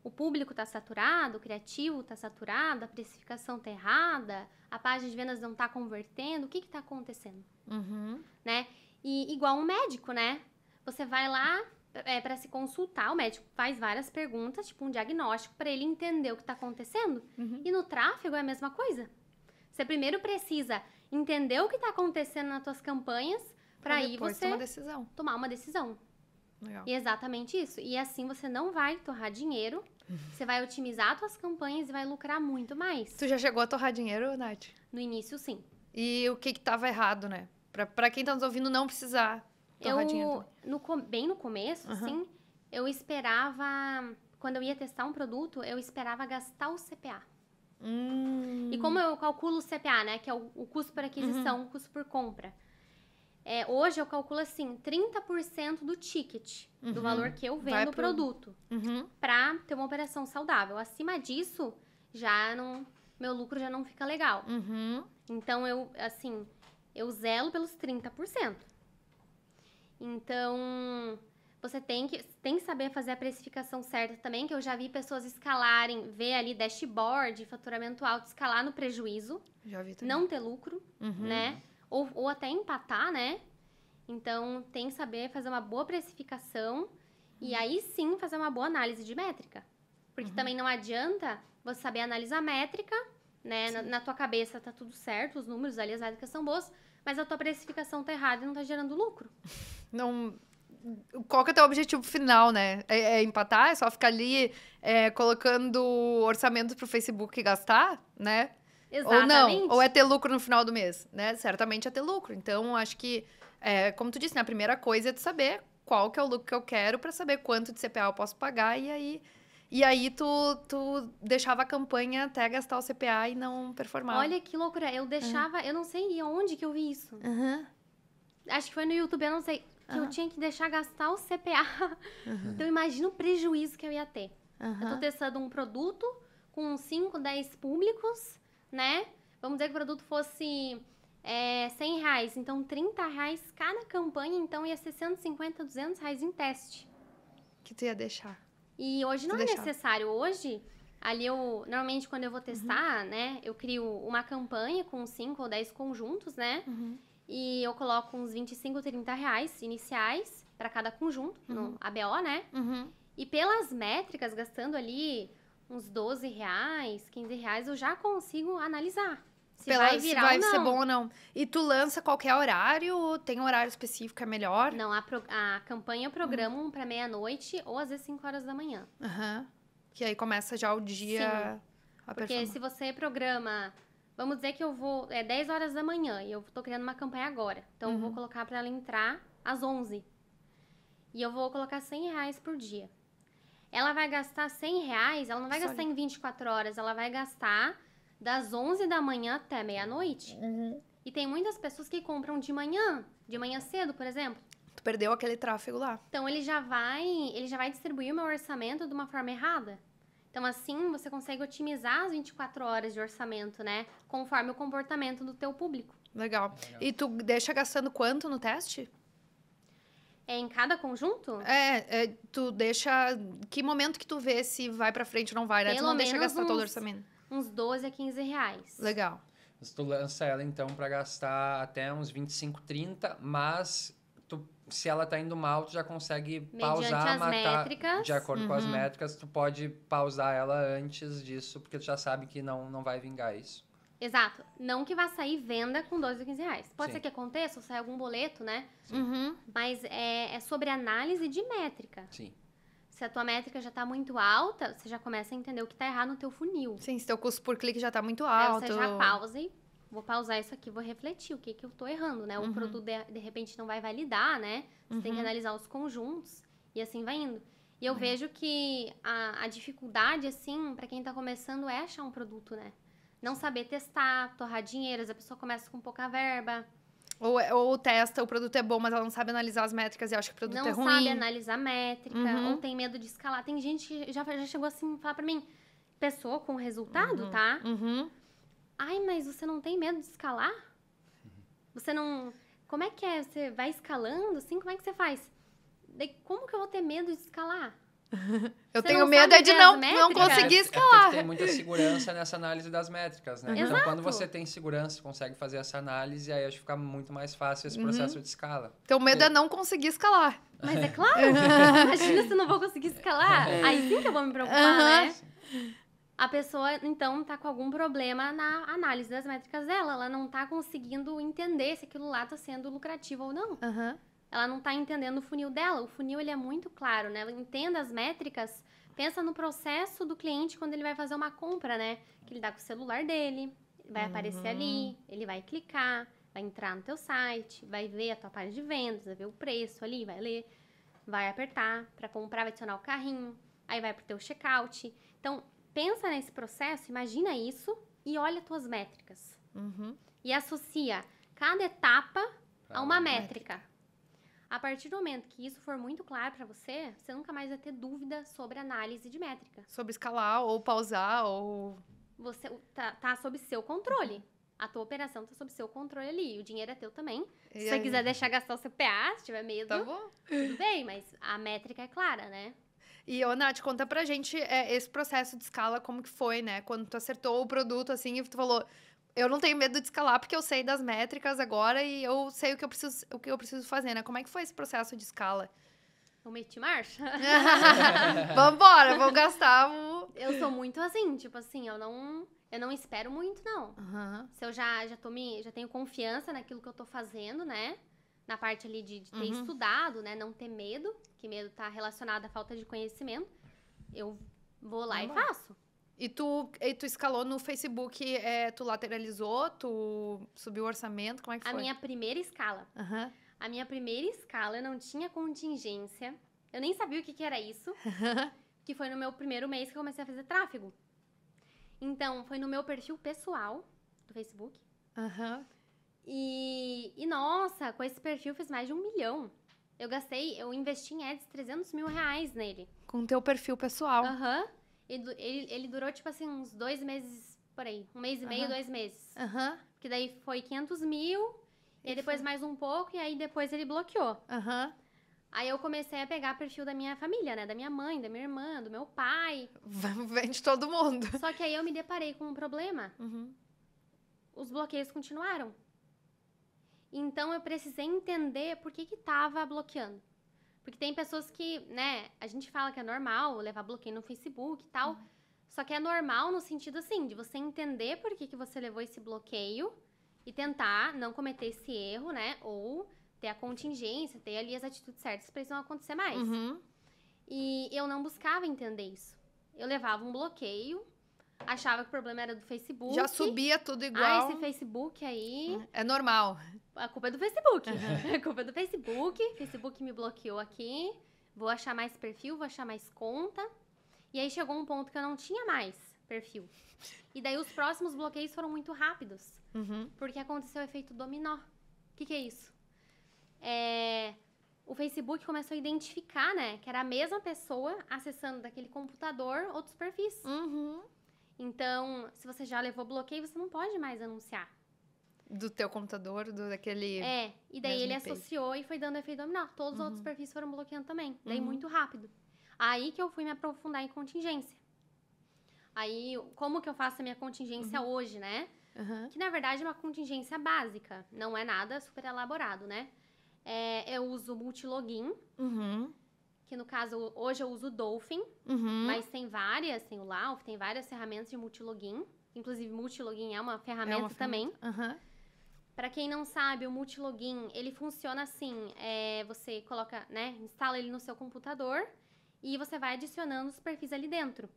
O público está saturado, o criativo está saturado, a precificação está errada, a página de vendas não está convertendo, o que está acontecendo? Uhum. Né? E igual um médico, né? Você vai lá é, para se consultar, o médico faz várias perguntas, tipo um diagnóstico, para ele entender o que está acontecendo. Uhum. E no tráfego é a mesma coisa. Você primeiro precisa entender o que está acontecendo nas suas campanhas para aí você tomar, decisão. tomar uma decisão. Legal. E é exatamente isso. E assim você não vai torrar dinheiro, você vai otimizar suas campanhas e vai lucrar muito mais. Tu já chegou a torrar dinheiro, Nath? No início, sim. E o que que tava errado, né? Pra, pra quem tá nos ouvindo não precisar eu. No, bem no começo, uhum. assim, eu esperava... Quando eu ia testar um produto, eu esperava gastar o CPA. Hum. E como eu calculo o CPA, né? Que é o, o custo por aquisição, uhum. o custo por compra. É, hoje eu calculo assim, 30% do ticket, uhum. do valor que eu vendo o pro... produto, uhum. para ter uma operação saudável. Acima disso, já não. Meu lucro já não fica legal. Uhum. Então eu, assim, eu zelo pelos 30%. Então, você tem que, tem que saber fazer a precificação certa também, que eu já vi pessoas escalarem, ver ali dashboard, faturamento alto, escalar no prejuízo. Já vi também. Não ter lucro, uhum. né? ou, ou até empatar, né? Então, tem que saber fazer uma boa precificação e uhum. aí sim fazer uma boa análise de métrica. Porque uhum. também não adianta você saber analisar métrica, né? Na, na, tua cabeça tá tudo certo, os números ali, as métricas são boas, mas a tua precificação tá errada e não tá gerando lucro. Não. Qual que é o teu objetivo final, né? É, é empatar? É só ficar ali é, colocando orçamento pro Facebook gastar, né? Exatamente. Ou não, ou é ter lucro no final do mês, né? Certamente é ter lucro. Então, acho que, é, como tu disse, né, a primeira coisa é tu saber qual que é o lucro que eu quero para saber quanto de CPA eu posso pagar e aí e aí tu, tu deixava a campanha até gastar o CPA e não performava. Olha que loucura. Eu deixava, eu não sei onde que eu vi isso. Uhum. Acho que foi no YouTube, eu não sei. Que eu tinha que deixar gastar o CPA. Então imagina o prejuízo que eu ia ter. Eu tô testando um produto com 5, 10 públicos, né? Vamos dizer que o produto fosse é, 100 reais. Então, 30 reais cada campanha. Então, ia ser 150, 200 reais em teste. Que tu ia deixar. E hoje não é necessário. Hoje, ali eu... Normalmente, quando eu vou testar, Uhum. né? Eu crio uma campanha com 5 ou 10 conjuntos, né? Uhum. E eu coloco uns 25, 30 reais iniciais para cada conjunto, no ABO, né? Uhum. E pelas métricas, gastando ali uns 12 reais, 15 reais, eu já consigo analisar se Pela- vai virar se vai ser bom ou não. E tu lança qualquer horário? Tem um horário específico, é melhor? Não, a, pro- a campanha eu programo para meia-noite ou às vezes 5 horas da manhã. Aham. Que aí começa já o dia a Porque performar. se você programa, vamos dizer que eu vou, é 10 horas da manhã e eu tô criando uma campanha agora. Então Uhum. eu vou colocar para ela entrar às 11. E eu vou colocar 100 reais por dia. Ela vai gastar 100 reais, ela não vai Só gastar em 24 horas, ela vai gastar das 11 da manhã até meia-noite. Uhum. E tem muitas pessoas que compram de manhã, de manhã cedo, por exemplo. Tu perdeu aquele tráfego lá. Então ele já vai, ele já vai distribuir o meu orçamento de uma forma errada. Então assim, você consegue otimizar as 24 horas de orçamento, né, conforme o comportamento do teu público. Legal. E tu deixa gastando quanto no teste? É em cada conjunto? É, é, tu deixa. Que momento que tu vê se vai pra frente ou não vai, né? tu Pelo não deixa gastar todo o uns- orçamento. Uns 12 a 15 reais. Legal. Mas tu lança ela então para gastar até uns 25, 30, mas tu, se ela tá indo mal, tu já consegue Mediante pausar, as matar métricas. de acordo com as Uhum. métricas, tu pode pausar ela antes disso, porque tu já sabe que não, não vai vingar isso. Exato. Não que vá sair venda com 12 a 15 reais. Pode Sim. ser que aconteça ou saia algum boleto, né? Uhum. Mas é, é sobre análise de métrica. Sim. Se a tua métrica já tá muito alta, você já começa a entender o que tá errado no teu funil. Sim, se teu custo por clique já tá muito Aí alto. você já pausa e vou pausar isso aqui, vou refletir o que que eu tô errando, né? O Uhum. produto de, de repente não vai validar, né? Você tem que Uhum. analisar os conjuntos e assim vai indo. E eu vejo que a, a dificuldade, assim, pra quem tá começando é achar um produto, né? Não saber testar, torrar dinheiro, a pessoa começa com pouca verba, Ou, ou testa, o produto é bom, mas ela não sabe analisar as métricas e acha que o produto não é ruim. sabe analisar métrica, Uhum. ou tem medo de escalar. Tem gente que já, já chegou assim, falar pra mim, pessoa com resultado, Uhum. tá? Uhum. Ai, mas você não tem medo de escalar? Você não. Como é que é? Você vai escalando assim? Como é que você faz? Daí, como que eu vou ter medo de escalar? *laughs* Eu Você tenho medo é de não, não conseguir É porque escalar. tu tem muita segurança nessa análise das métricas, né? Então, Exato. quando você tem segurança, consegue fazer essa análise, aí acho que fica muito mais fácil Uhum. esse processo de escala. Teu medo é não conseguir escalar. Mas é claro! *laughs* Imagina se eu não vou conseguir escalar. Aí sim que eu vou me preocupar, Aham. né? A pessoa, então, tá com algum problema na análise das métricas dela. Ela não tá conseguindo entender se aquilo lá tá sendo lucrativo ou não. Aham. Ela não tá entendendo o funil dela. O funil ele é muito claro, né? Ela entenda as métricas, pensa no processo do cliente quando ele vai fazer uma compra, né? Que ele dá com o celular dele, vai aparecer ali, ele vai clicar, vai entrar no teu site, vai ver a tua página de vendas, vai ver o preço ali, vai ler, vai apertar para comprar, vai adicionar o carrinho, aí vai pro teu checkout. Então, pensa nesse processo, imagina isso e olha tuas métricas. Uhum. E associa cada etapa a uma uma métrica. A partir do momento que isso for muito claro para você, você nunca mais vai ter dúvida sobre análise de métrica. Sobre escalar, ou pausar, ou. Você tá, tá sob seu controle. A tua operação tá sob seu controle ali. O dinheiro é teu também. Se E você aí? quiser deixar gastar o CPA, se tiver medo, Tá bom. tudo bem, mas a métrica é clara, né? E, ô, Nath, conta pra gente é, esse processo de escala, como que foi, né? Quando tu acertou o produto, assim, e tu falou, eu não tenho medo de escalar, porque eu sei das métricas agora e eu sei o que eu preciso, o que eu preciso fazer, né? Como é que foi esse processo de escala? Eu meti marcha. *laughs* *laughs* Vambora, vou gastar o... eu sou muito assim, tipo assim, eu não, eu não espero muito, não. Aham. Se eu já, já, tô me, já tenho confiança naquilo que eu tô fazendo, né? Na parte ali de, de ter Uhum. estudado, né? Não ter medo, que medo tá relacionado à falta de conhecimento. Eu vou lá Vambora. e faço. E tu, e tu escalou no Facebook, é, tu lateralizou, tu subiu o orçamento, como é que A foi? minha primeira escala. Aham. A minha primeira escala eu não tinha contingência. Eu nem sabia o que, que era isso. *laughs* que foi no meu primeiro mês que eu comecei a fazer tráfego. Então, foi no meu perfil pessoal do Facebook. Aham. E, e, nossa, com esse perfil eu fiz mais de um milhão. Eu gastei, eu investi em ads 300 mil reais nele. Com o teu perfil pessoal. Aham. E du- Ele, ele durou, tipo assim, uns dois meses por aí. Um mês e meio, Aham. dois meses. Aham. Porque daí foi 500 mil, e E depois foi. mais um pouco, e aí depois ele bloqueou. Aham. Aí eu comecei a pegar perfil da minha família, né? Da minha mãe, da minha irmã, do meu pai. Vende todo mundo. *laughs* Só que aí eu me deparei com um problema. Uhum. Os bloqueios continuaram. Então eu precisei entender por que que tava bloqueando. Porque tem pessoas que, né, a gente fala que é normal levar bloqueio no Facebook e tal. Só que é normal no sentido assim, de você entender por que, que você levou esse bloqueio e tentar não cometer esse erro, né? Ou ter a contingência, ter ali as atitudes certas pra isso não acontecer mais. Uhum. E eu não buscava entender isso. Eu levava um bloqueio, achava que o problema era do Facebook. Já subia tudo Ah, igual. esse Facebook aí, É normal. a culpa é do Facebook. *laughs* A culpa é do Facebook. Facebook me bloqueou aqui. Vou achar mais perfil, vou achar mais conta. E aí chegou um ponto que eu não tinha mais perfil. E daí os próximos bloqueios foram muito rápidos. Uhum. Porque aconteceu o efeito dominó. O que, que é isso? É, O Facebook começou a identificar, né? Que era a mesma pessoa acessando daquele computador outros perfis. Uhum. Então, se você já levou bloqueio, você não pode mais anunciar. Do teu computador, do, daquele. É, e daí ele page. associou e foi dando efeito dominó. Todos os outros perfis foram bloqueando também. Daí Uhum. muito rápido. Aí que eu fui me aprofundar em contingência. Aí, como que eu faço a minha contingência Uhum. hoje, né? Que na verdade é uma contingência básica, não é nada super elaborado, né? É, eu uso multilogin, Uhum. Que no caso hoje eu uso o Dolphin, Uhum. mas tem várias, tem o Lauf, tem várias ferramentas de multilogin. Inclusive, multilogin é uma É ferramenta uma também. Aham. Pra quem não sabe, o multilogin, ele funciona assim, é, você coloca, né, instala ele no seu computador e você vai adicionando os perfis ali dentro.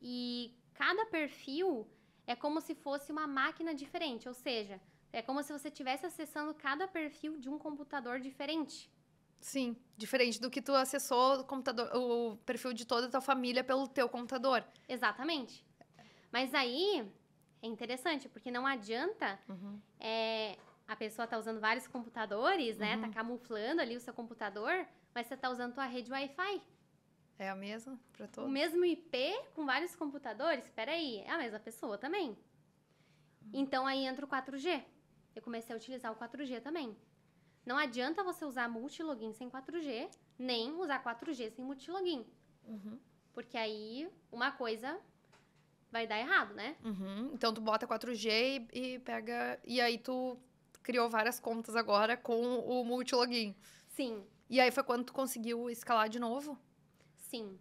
E cada perfil é como se fosse uma máquina diferente, ou seja, é como se você estivesse acessando cada perfil de um computador diferente. Sim. Diferente do que tu acessou o computador, o perfil de toda a tua família pelo teu computador. Exatamente. Mas aí é interessante, porque não adianta Uhum. é, a pessoa tá usando vários computadores, né? Uhum. Tá camuflando ali o seu computador, mas você tá usando tua rede Wi-Fi. É a mesma pra O todos? mesmo IP com vários computadores? Peraí, é a mesma pessoa também. Então aí entra o 4G. Eu comecei a utilizar o 4G também. Não adianta você usar multilogin sem 4G, nem usar 4G sem multilogin. Uhum. Porque aí uma coisa vai dar errado, né? Uhum. Então tu bota 4G e, e pega. E aí tu criou várias contas agora com o multilogin. Sim, E aí foi quando tu conseguiu escalar de novo? sim.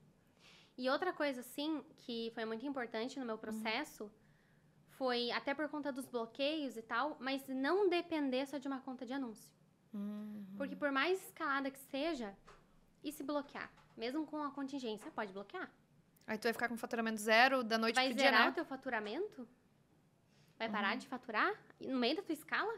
E outra coisa, assim, que foi muito importante no meu processo, foi até por conta dos bloqueios e tal, mas não depender só de uma conta de anúncio. Uhum. Porque por mais escalada que seja, e se bloquear? Mesmo com a contingência, pode bloquear. Aí tu vai ficar com faturamento zero da noite Vai pro dia, zerar né? o teu faturamento? Vai parar Uhum. de faturar no meio da tua escala?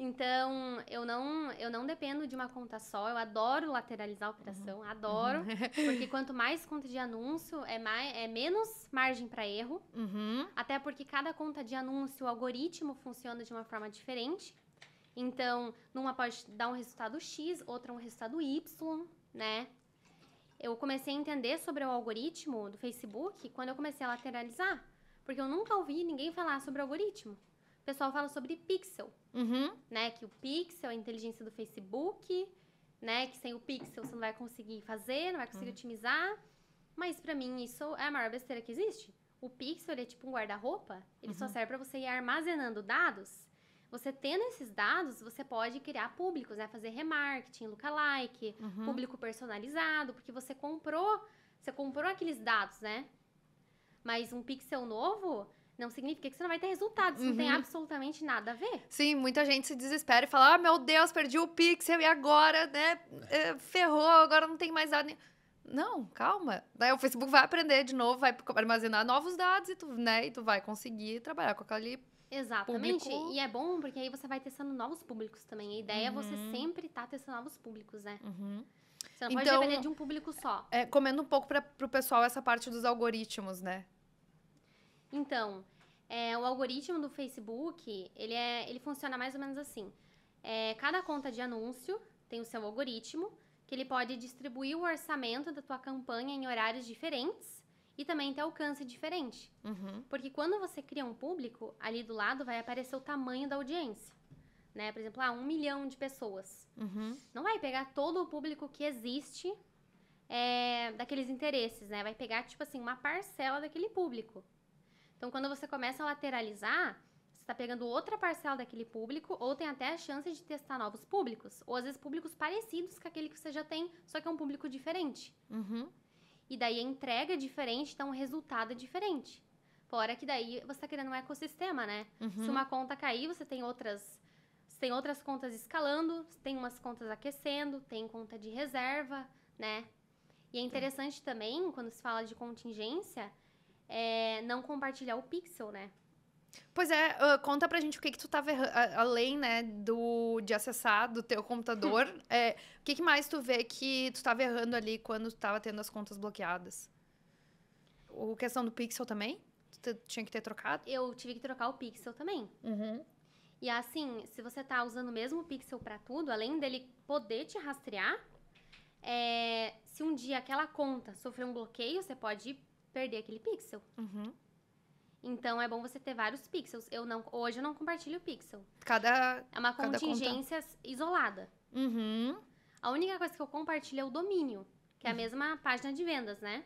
Então, eu não, eu não dependo de uma conta só. Eu adoro lateralizar a operação, adoro. *laughs* Porque quanto mais conta de anúncio, é, mais, é menos margem para erro. Uhum. Até porque cada conta de anúncio, o algoritmo funciona de uma forma diferente. Então, numa pode dar um resultado X, outra um resultado Y, né? Eu comecei a entender sobre o algoritmo do Facebook quando eu comecei a lateralizar. Porque eu nunca ouvi ninguém falar sobre algoritmo. O pessoal fala sobre pixel, Uhum. né? Que o pixel é a inteligência do Facebook, né? Que sem o pixel você não vai conseguir fazer, não vai conseguir otimizar. Mas pra mim isso é a maior besteira que existe. O pixel ele é tipo um guarda-roupa, ele só serve pra você ir armazenando dados. Você tendo esses dados, você pode criar públicos, né? Fazer remarketing, lookalike, Uhum. público personalizado, porque você comprou, você comprou aqueles dados, né? Mas um pixel novo não significa que você não vai ter resultados, não tem Uhum. absolutamente nada a ver. Sim, muita gente se desespera e fala: Ah, meu Deus, perdi o pixel e agora, né? é, ferrou, agora não tem mais nada. Não, calma. Daí o Facebook vai aprender de novo, vai armazenar novos dados e tu, né, e tu vai conseguir trabalhar com aquele Exatamente. Público- E é bom porque aí você vai testando novos públicos também. A ideia é você Uhum. sempre estar testando novos públicos, né? Uhum. Você não pode Então- depender de um público só. É, comendo um pouco para pro pessoal essa parte dos algoritmos, né? Então, é, o algoritmo do Facebook, ele, é, ele funciona mais ou menos assim. É, cada conta de anúncio tem o seu algoritmo, que ele pode distribuir o orçamento da tua campanha em horários diferentes e também ter alcance diferente. Uhum. Porque quando você cria um público, ali do lado vai aparecer o tamanho da audiência. Né? Por exemplo, ah, um milhão de pessoas. Uhum. Não vai pegar todo o público que existe é, daqueles interesses, né? Vai pegar, tipo assim, uma parcela daquele público. Então, quando você começa a lateralizar, você está pegando outra parcela daquele público, ou tem até a chance de testar novos públicos. Ou às vezes públicos parecidos com aquele que você já tem, só que é um público diferente. Uhum. E daí a entrega é diferente, então o resultado é diferente. Fora que daí você está criando um ecossistema, né? Uhum. Se uma conta cair, você tem outras. Você tem outras contas escalando, tem umas contas aquecendo, tem conta de reserva, né? E é interessante também, quando se fala de contingência, é não compartilhar o pixel, né? Pois é, ah, conta pra gente o que que tu tava além, né, do, de acessar do teu computador, é, o que que mais tu vê que tu tava errando ali quando tu tava tendo as contas bloqueadas? O questão do pixel também? Tu tinha que ter trocado? Eu tive que trocar o pixel também. Uhum. E assim, se você tá usando o mesmo pixel para tudo, além dele poder te rastrear, é, se um dia aquela conta sofrer um bloqueio, você pode perder aquele pixel. Uhum. Então é bom você ter vários pixels. Eu não, hoje eu não compartilho pixel. Cada... É uma Cada conta. contingência isolada. Uhum. A única coisa que eu compartilho é o domínio, que Uhum. é a mesma página de vendas, né?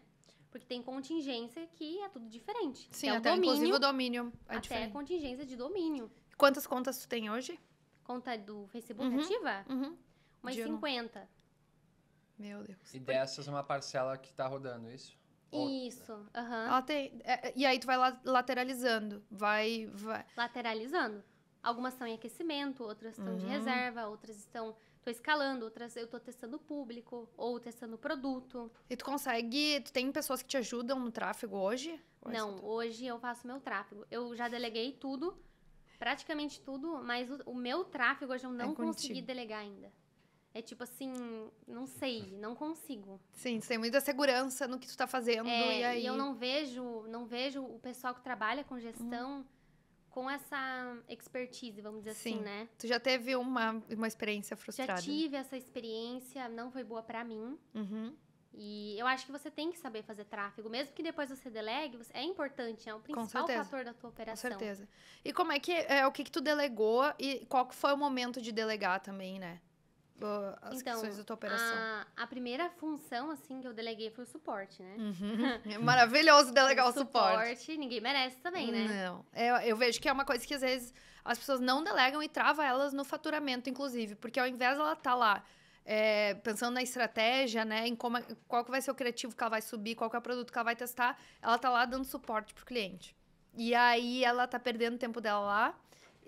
Porque tem contingência que é tudo diferente. Sim, que é o até domínio, inclusive o domínio é até diferente. contingência de domínio. Quantas contas tu tem hoje? Conta do Facebook Uhum. ativa? Uhum. Umas De ano. 50. Meu Deus. E dessas, uma parcela que tá rodando, isso? Isso, aham. Ela tem... é, e aí tu vai la- lateralizando, vai... vai... Lateralizando. Algumas estão em aquecimento, outras estão de Uhum. reserva, outras estão. Tô escalando, outras eu tô testando público, ou testando produto. E tu consegue... Tu tem pessoas que te ajudam no tráfego hoje? Ou é Não, tu? hoje eu faço meu tráfego. Eu já deleguei tudo, praticamente tudo, mas o, o meu tráfego hoje eu não contigo. consegui delegar ainda. É tipo assim, não sei, não consigo. Sim, tu tem muita segurança no que tu tá fazendo É, e aí... eu não vejo, não vejo o pessoal que trabalha com gestão com essa expertise, vamos dizer Sim. assim, né? Tu já teve uma, uma experiência Já frustrada? tive essa experiência, não foi boa pra mim. Uhum. E eu acho que você tem que saber fazer tráfego, mesmo que depois você delegue, você- é importante, é o principal fator da tua Com operação. certeza. E como é que... É, o que que tu delegou e qual que foi o momento de delegar também, né? Uh, As Então, questões da tua operação. A, a primeira função, assim, que eu deleguei foi o suporte, né? Uhum. É *laughs* maravilhoso delegar o suporte. ninguém merece também, né? Não. Eu, eu vejo que é uma coisa que às vezes as pessoas não delegam e trava elas no faturamento, inclusive. Porque ao invés dela estar lá é, pensando na estratégia, né? Em como, é- qual que vai ser o criativo que ela vai subir, qual que é o produto que ela vai testar, ela tá lá dando suporte pro cliente. E aí ela tá perdendo tempo dela lá,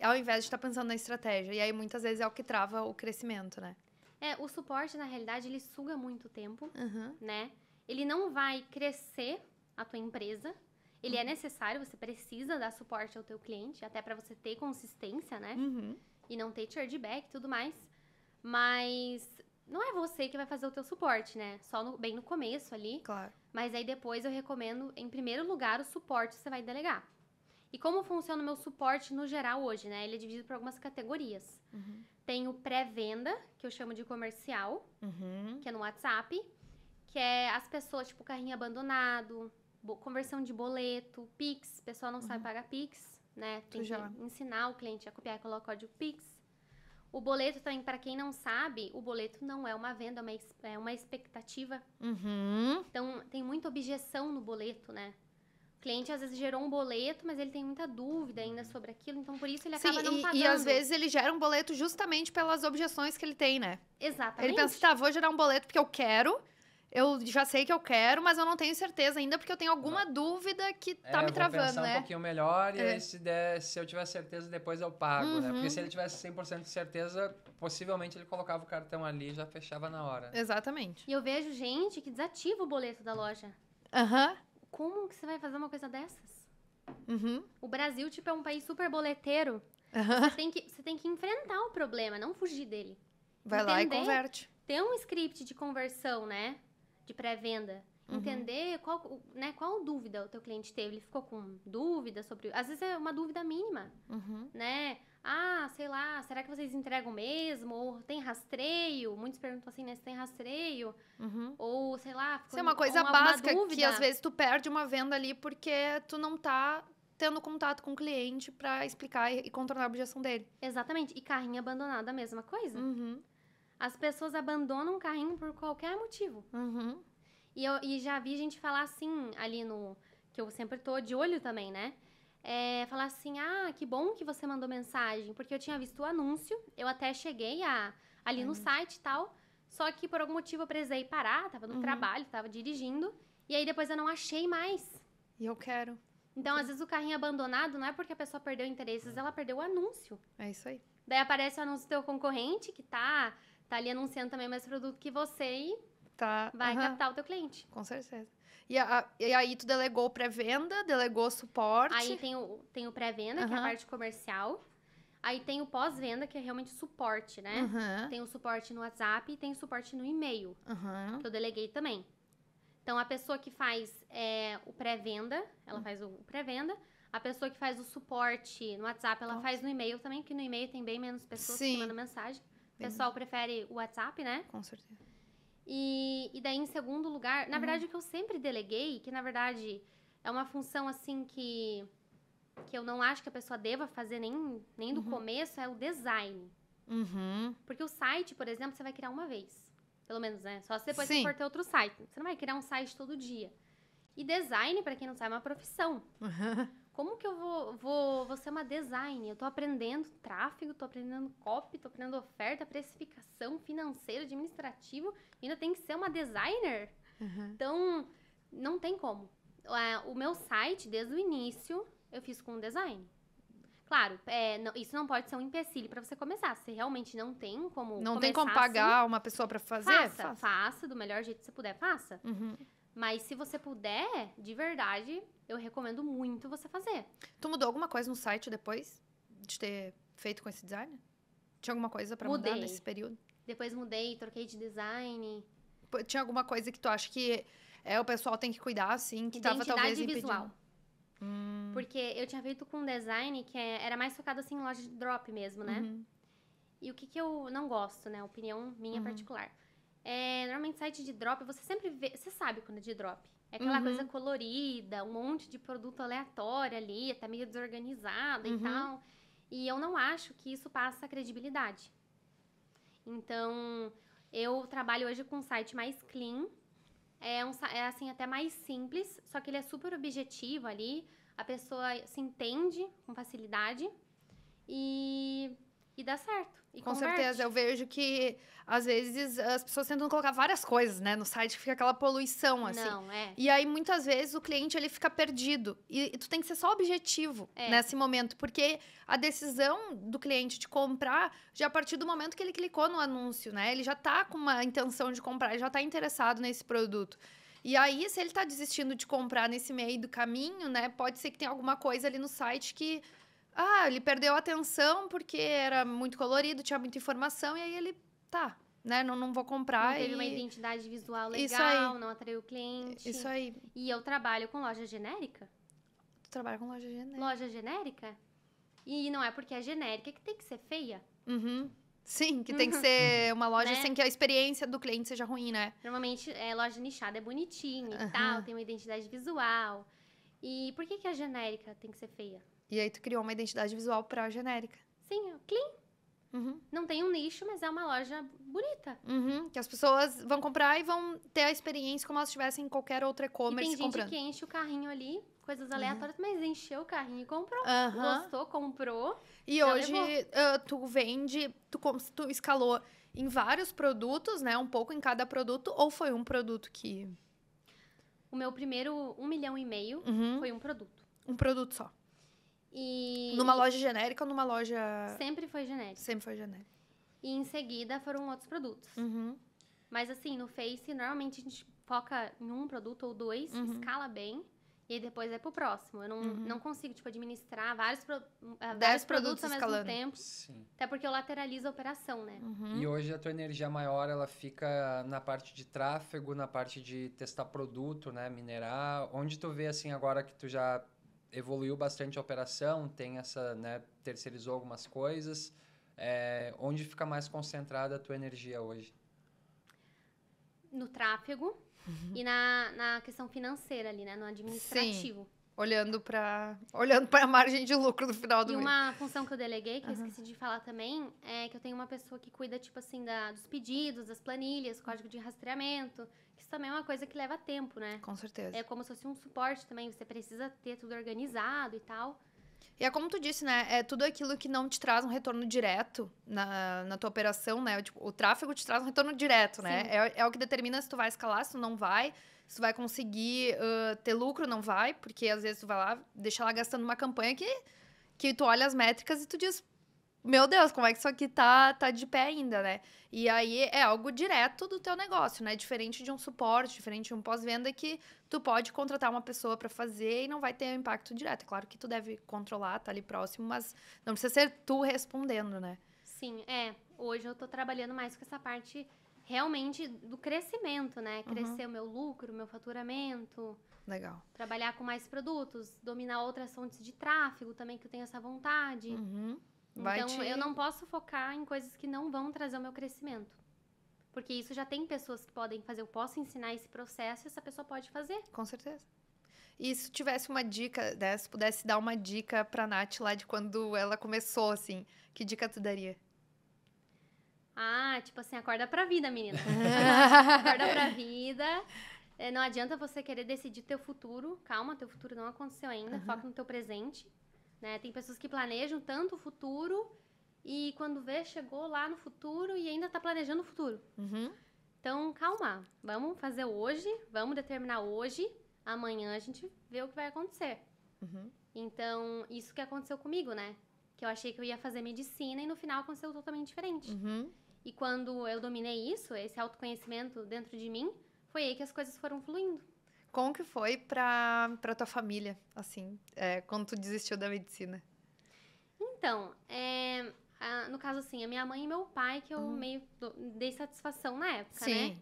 ao invés de estar pensando na estratégia. E aí muitas vezes é o que trava o crescimento, né? É, o suporte, na realidade, ele suga muito tempo, Uhum. né? Ele não vai crescer a tua empresa. Ele é necessário, você precisa dar suporte ao teu cliente, até para você ter consistência, né? Uhum. E não ter chargeback e tudo mais. Mas não é você que vai fazer o teu suporte, né? Só no- bem no começo ali. Claro. Mas aí depois eu recomendo, em primeiro lugar, o suporte você vai delegar. E como funciona o meu suporte no geral hoje, né? Ele é dividido por algumas categorias. Uhum. Tem o pré-venda, que eu chamo de comercial, Uhum. que é no WhatsApp, que é as pessoas, tipo, carrinho abandonado, conversão de boleto, Pix, o pessoal não sabe pagar Pix, né? Tem Tu que já. ensinar o cliente a copiar e colocar o código Pix. O boleto também, para quem não sabe, o boleto não é uma venda, é uma, é uma expectativa. Uhum. Então, tem muita objeção no boleto, né? O cliente às vezes gerou um boleto, mas ele tem muita dúvida ainda sobre aquilo, então por isso ele Sim, acaba não e, pagando. e às vezes ele gera um boleto justamente pelas objeções que ele tem, né? Exatamente. Ele pensa, tá, vou gerar um boleto porque eu quero. eu já sei que eu quero, mas eu não tenho certeza ainda, porque eu tenho alguma dúvida que tá é, me travando, pensar né? um pouquinho melhor e É. aí se, der, se eu tiver certeza, depois eu pago, né? Uhum. Porque se ele tivesse 100% de certeza, possivelmente ele colocava o cartão ali e já fechava na hora. Exatamente. E eu vejo gente que desativa o boleto da loja. Aham. Como que você vai fazer uma coisa dessas? Uhum. O Brasil, tipo, é um país super boleteiro. Aham. Você tem que, você tem que enfrentar o problema, não fugir dele. Vai lá e Entender. converte. Ter um script de conversão, né? De pré-venda. Uhum. Entender qual, né, qual dúvida o teu cliente teve. Ele ficou com dúvida sobre... Às vezes é uma dúvida mínima, Uhum. né? Ah, sei lá, será que vocês entregam mesmo? Ou tem rastreio? Muitos perguntam assim, né? Se tem rastreio? Uhum. Ou, sei lá... Isso é uma coisa alguma básica que dúvida. às vezes tu perde uma venda ali porque tu não tá tendo contato com o cliente pra explicar e, e contornar a objeção dele. Exatamente. E carrinho abandonado, a mesma coisa. Uhum. As pessoas abandonam o carrinho por qualquer motivo. Uhum. E, eu, e já vi gente falar assim, ali no. Que eu sempre tô de olho também, né? É, falar assim: ah, que bom que você mandou mensagem, porque eu tinha visto o anúncio, eu até cheguei a, ali no site e tal. Só que por algum motivo eu precisei parar, tava no Uhum. trabalho, tava dirigindo. E aí depois eu não achei mais. E eu quero. Então, às vezes, o carrinho abandonado não é porque a pessoa perdeu interesse, às vezes ela perdeu o anúncio. É isso aí. Daí aparece o anúncio do teu concorrente, que tá, tá ali anunciando também mais produto que você e Tá. vai aham, captar o teu cliente. Com certeza. E, a- e aí tu delegou pré-venda, delegou suporte. Aí tem o, tem o pré-venda, que é a parte comercial. Aí tem o pós-venda, que é realmente suporte, né? Aham. Tem o suporte no WhatsApp e tem o suporte no e-mail, Aham. que eu deleguei também. Então, a pessoa que faz é, o pré-venda, ela faz o pré-venda. A pessoa que faz o suporte no WhatsApp, ela Nossa. faz no e-mail também, porque no e-mail tem bem menos pessoas Sim. que mandam mensagem. O pessoal prefere o WhatsApp, né? Com certeza. E, e daí, em segundo lugar, na Uhum. verdade, o que eu sempre deleguei, que na verdade é uma função assim que, que eu não acho que a pessoa deva fazer nem, nem do Uhum. começo, é o design. Uhum. Porque o site, por exemplo, você vai criar uma vez. Pelo menos, né? Só se depois Sim. você for ter outro site. Você não vai criar um site todo dia. E design, pra quem não sabe, é uma profissão. Como que eu vou, vou, vou ser uma design? Eu tô aprendendo tráfego, tô aprendendo copy, tô aprendendo oferta, precificação, financeiro, administrativo. E ainda tem que ser uma designer? Uhum. Então, não tem como. É, O meu site, desde o início, eu fiz com design. Claro, é, não- isso não pode ser um empecilho pra você começar. Se realmente não tem como Não tem como assim, pagar uma pessoa pra fazer? faça, faça do melhor jeito que você puder, faça. Uhum. Mas se você puder, de verdade, eu recomendo muito você fazer. Tu mudou alguma coisa no site depois de ter feito com esse designer? Tinha alguma coisa pra mudar nesse período? Depois mudei, troquei de design. Tinha alguma coisa que tu acha que é, o pessoal tem que cuidar, assim, que tava Identidade talvez visual. impedindo? Hum, Porque eu tinha feito com design que é- era mais focado assim em loja de drop mesmo, né? uhum. E o que, que eu não gosto, né? Opinião minha Uhum. particular. É, normalmente site de drop, você sempre vê. Você sabe quando é de drop. É aquela Uhum. coisa colorida, um monte de produto aleatório ali, até meio desorganizada Uhum. e tal. E eu não acho que isso passa credibilidade. Então, eu trabalho hoje com um site mais clean. É, um, é assim, até mais simples, só que ele é super objetivo ali. A pessoa se entende com facilidade e, e dá certo. E Com converte. certeza, eu vejo que às vezes as pessoas tentam colocar várias coisas, né, no site, que fica aquela poluição, assim. Não, é. E aí, muitas vezes, o cliente ele fica perdido. E, e tu tem que ser só objetivo É. nesse momento. Porque a decisão do cliente de comprar, já a partir do momento que ele clicou no anúncio, né? Ele já tá com uma intenção de comprar, ele já tá interessado nesse produto. E aí, se ele tá desistindo de comprar nesse meio do caminho, né? Pode ser que tenha alguma coisa ali no site que. Ah, ele perdeu a atenção porque era muito colorido, tinha muita informação, e aí ele. Tá, né? Não, não vou comprar. Não teve e... uma identidade visual legal, não atraiu o cliente. Isso aí. E eu trabalho com loja genérica. Tu trabalha com loja genérica. Loja genérica. E não é porque é genérica que tem que ser feia. Uhum. Sim, que tem que *laughs* ser uma loja Né? sem que a experiência do cliente seja ruim, né? Normalmente, é, loja nichada é bonitinha Aham. e tal, tem uma identidade visual. E por que, que a genérica tem que ser feia? E aí tu criou uma identidade visual pra genérica. Sim, clean. Uhum. Não tem um nicho, mas é uma loja bonita. Uhum. Que as pessoas vão comprar e vão ter a experiência como elas estivessem em qualquer outro E tem e-commerce gente comprando. que enche o carrinho ali, coisas aleatórias, mas encheu o carrinho e comprou. Gostou, comprou. E hoje ah, tu vende, tu, tu escalou em vários produtos, né? Um pouco em cada produto, ou foi um produto que. O meu primeiro um milhão e meio Uhum. foi um produto. Um produto só. E Numa loja genérica ou numa loja. sempre foi genérico. Sempre foi genérica. E em seguida foram outros produtos. Uhum. Mas assim, no Face, normalmente a gente foca em um produto ou dois, Uhum. escala bem. E aí depois é pro próximo. Eu não, Uhum. não consigo, tipo, administrar vários, pro- Dez vários produtos produtos ao escalando. mesmo tempo. Sim. Até porque eu lateralizo a operação, né? Uhum. E hoje a tua energia maior, ela fica na parte de tráfego, na parte de testar produto, né, minerar. Onde tu vê, assim, agora que tu já evoluiu bastante a operação, tem essa, né, terceirizou algumas coisas, é, onde fica mais concentrada a tua energia hoje? No tráfego Uhum. e na, na questão financeira ali, né? No administrativo. Olhando pra. Olhando pra margem de lucro no final do E mês. uma função que eu deleguei, que eu Aham. esqueci de falar também, é que eu tenho uma pessoa que cuida, tipo assim, da, dos pedidos, das planilhas, código de rastreamento. que Isso também é uma coisa que leva tempo, né? Com certeza. É como se fosse um suporte também, você precisa ter tudo organizado e tal. E é como tu disse, né? É tudo aquilo que não te traz um retorno direto na, na tua operação, né? Tipo, o tráfego te traz um retorno direto, né? É, é o que determina se tu vai escalar, se tu não vai. Se tu vai conseguir ãh, ter lucro, não vai. Porque às vezes tu vai lá, deixa lá gastando uma campanha que, que tu olha as métricas e tu diz... Meu Deus, como é que isso aqui tá, tá de pé ainda, né? E aí é algo direto do teu negócio, né? Diferente de um suporte, diferente de um pós-venda que tu pode contratar uma pessoa para fazer e não vai ter um impacto direto. É claro que tu deve controlar, tá ali próximo, mas não precisa ser tu respondendo, né? Sim, é. Hoje eu tô trabalhando mais com essa parte realmente do crescimento, né? Uhum. Crescer o meu lucro, o meu faturamento, Legal. trabalhar com mais produtos, dominar outras fontes de tráfego também, que eu tenho essa vontade. Uhum. Vai Então, te- eu não posso focar em coisas que não vão trazer o meu crescimento. Porque isso já tem pessoas que podem fazer. Eu posso ensinar esse processo e essa pessoa pode fazer. Com certeza. E se tivesse uma dica, né? Se pudesse dar uma dica pra Nath lá de quando ela começou, assim, que dica tu daria? Ah, tipo assim, acorda pra vida, menina. *laughs* acorda pra vida. É, não adianta você querer decidir teu futuro. Calma, teu futuro não aconteceu ainda. Aham. Foca no teu presente. Né? Tem pessoas que planejam tanto o futuro e quando vê, chegou lá no futuro e ainda tá planejando o futuro. Uhum. Então, calma. Vamos fazer hoje, vamos determinar hoje. Amanhã a gente vê o que vai acontecer. Uhum. Então, isso que aconteceu comigo, né? Que eu achei que eu ia fazer medicina e no final aconteceu totalmente diferente. Uhum. E quando eu dominei isso, esse autoconhecimento dentro de mim, foi aí que as coisas foram fluindo. Como que foi pra, pra tua família, assim, é, quando tu desistiu da medicina? Então, é, a- no caso assim, a minha mãe e meu pai, que eu meio do- dei satisfação na época, né?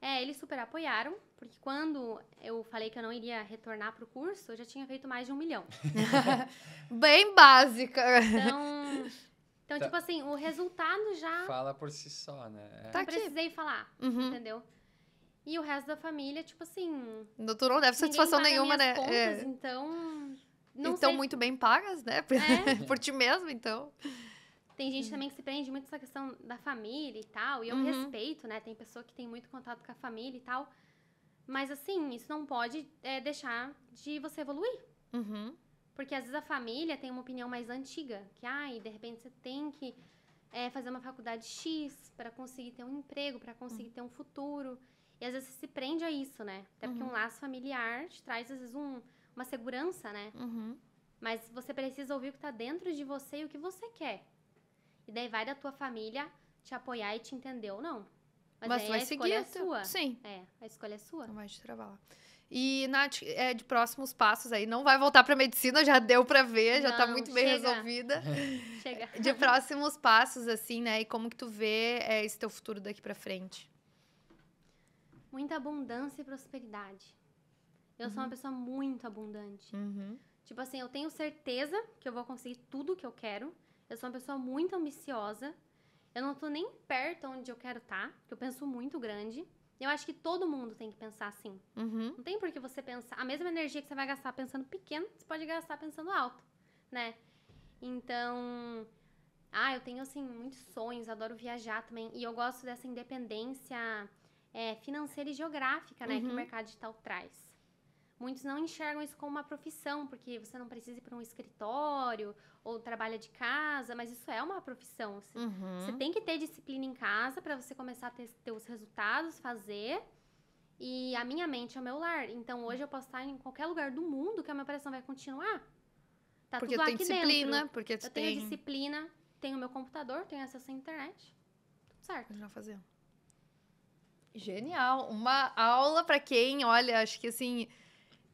É, eles super apoiaram, porque quando eu falei que eu não iria retornar pro curso, eu já tinha feito mais de um milhão. *laughs* Bem básica. Então, então Tá. tipo assim, o resultado já Fala por si só, né? Tá não aqui. precisei falar, Uhum. entendeu? E o resto da família, tipo assim, No- Tu não deve satisfação nenhuma, né? minhas contas, É. então não Então, sei muito bem pagas, né? Por, É. *laughs* por ti mesmo, então. Tem gente também que se prende muito nessa questão da família e tal, e eu Uhum. respeito, né? Tem pessoa que tem muito contato com a família e tal. Mas assim, isso não pode é, deixar de você evoluir. Uhum. Porque às vezes a família tem uma opinião mais antiga, que ai, de repente você tem que é, fazer uma faculdade X para conseguir ter um emprego, para conseguir ter um futuro. E às vezes você se prende a isso, né? Até porque Uhum. um laço familiar te traz às vezes um- uma segurança, né? Uhum. Mas você precisa ouvir o que tá dentro de você e o que você quer. E daí vai da tua família te apoiar e te entender ou não. Mas, Mas, aí vai a seguir. escolha é sua. Sim. É, a escolha é sua. Não vai te travar lá. E, Nath, é, de próximos passos aí, não vai voltar pra medicina, já deu pra ver, já tá Não, muito bem chega. resolvida. *laughs* Chega. De próximos passos, assim, né? E como que tu vê é, esse teu futuro daqui pra frente? Muita abundância e prosperidade. Eu Uhum. sou uma pessoa muito abundante. Uhum. Tipo assim, eu tenho certeza que eu vou conseguir tudo que eu quero. Eu sou uma pessoa muito ambiciosa. Eu não tô nem perto onde eu quero estar, porque eu penso muito grande. Eu acho que todo mundo tem que pensar assim. Uhum. Não tem por que você pensar. A mesma energia que você vai gastar pensando pequeno, você pode gastar pensando alto, né? Então. Ah, eu tenho, assim, muitos sonhos, adoro viajar também. E eu gosto dessa independência é, financeira e geográfica, né? Que Uhum. o mercado digital traz. muitos não enxergam isso como uma profissão, porque você não precisa ir para um escritório ou trabalha de casa, mas isso é uma profissão. Você, Uhum. você tem que ter disciplina em casa para você começar a ter, ter os resultados, fazer. E a minha mente é o meu lar. Então hoje eu posso estar em qualquer lugar do mundo que a minha operação vai continuar. Tá porque tudo tu tem aqui disciplina, dentro. porque Eu tenho tem. disciplina, tenho meu computador, tenho acesso à internet. Tudo certo. Continuar fazendo. Genial. Uma aula pra quem, olha, acho que assim.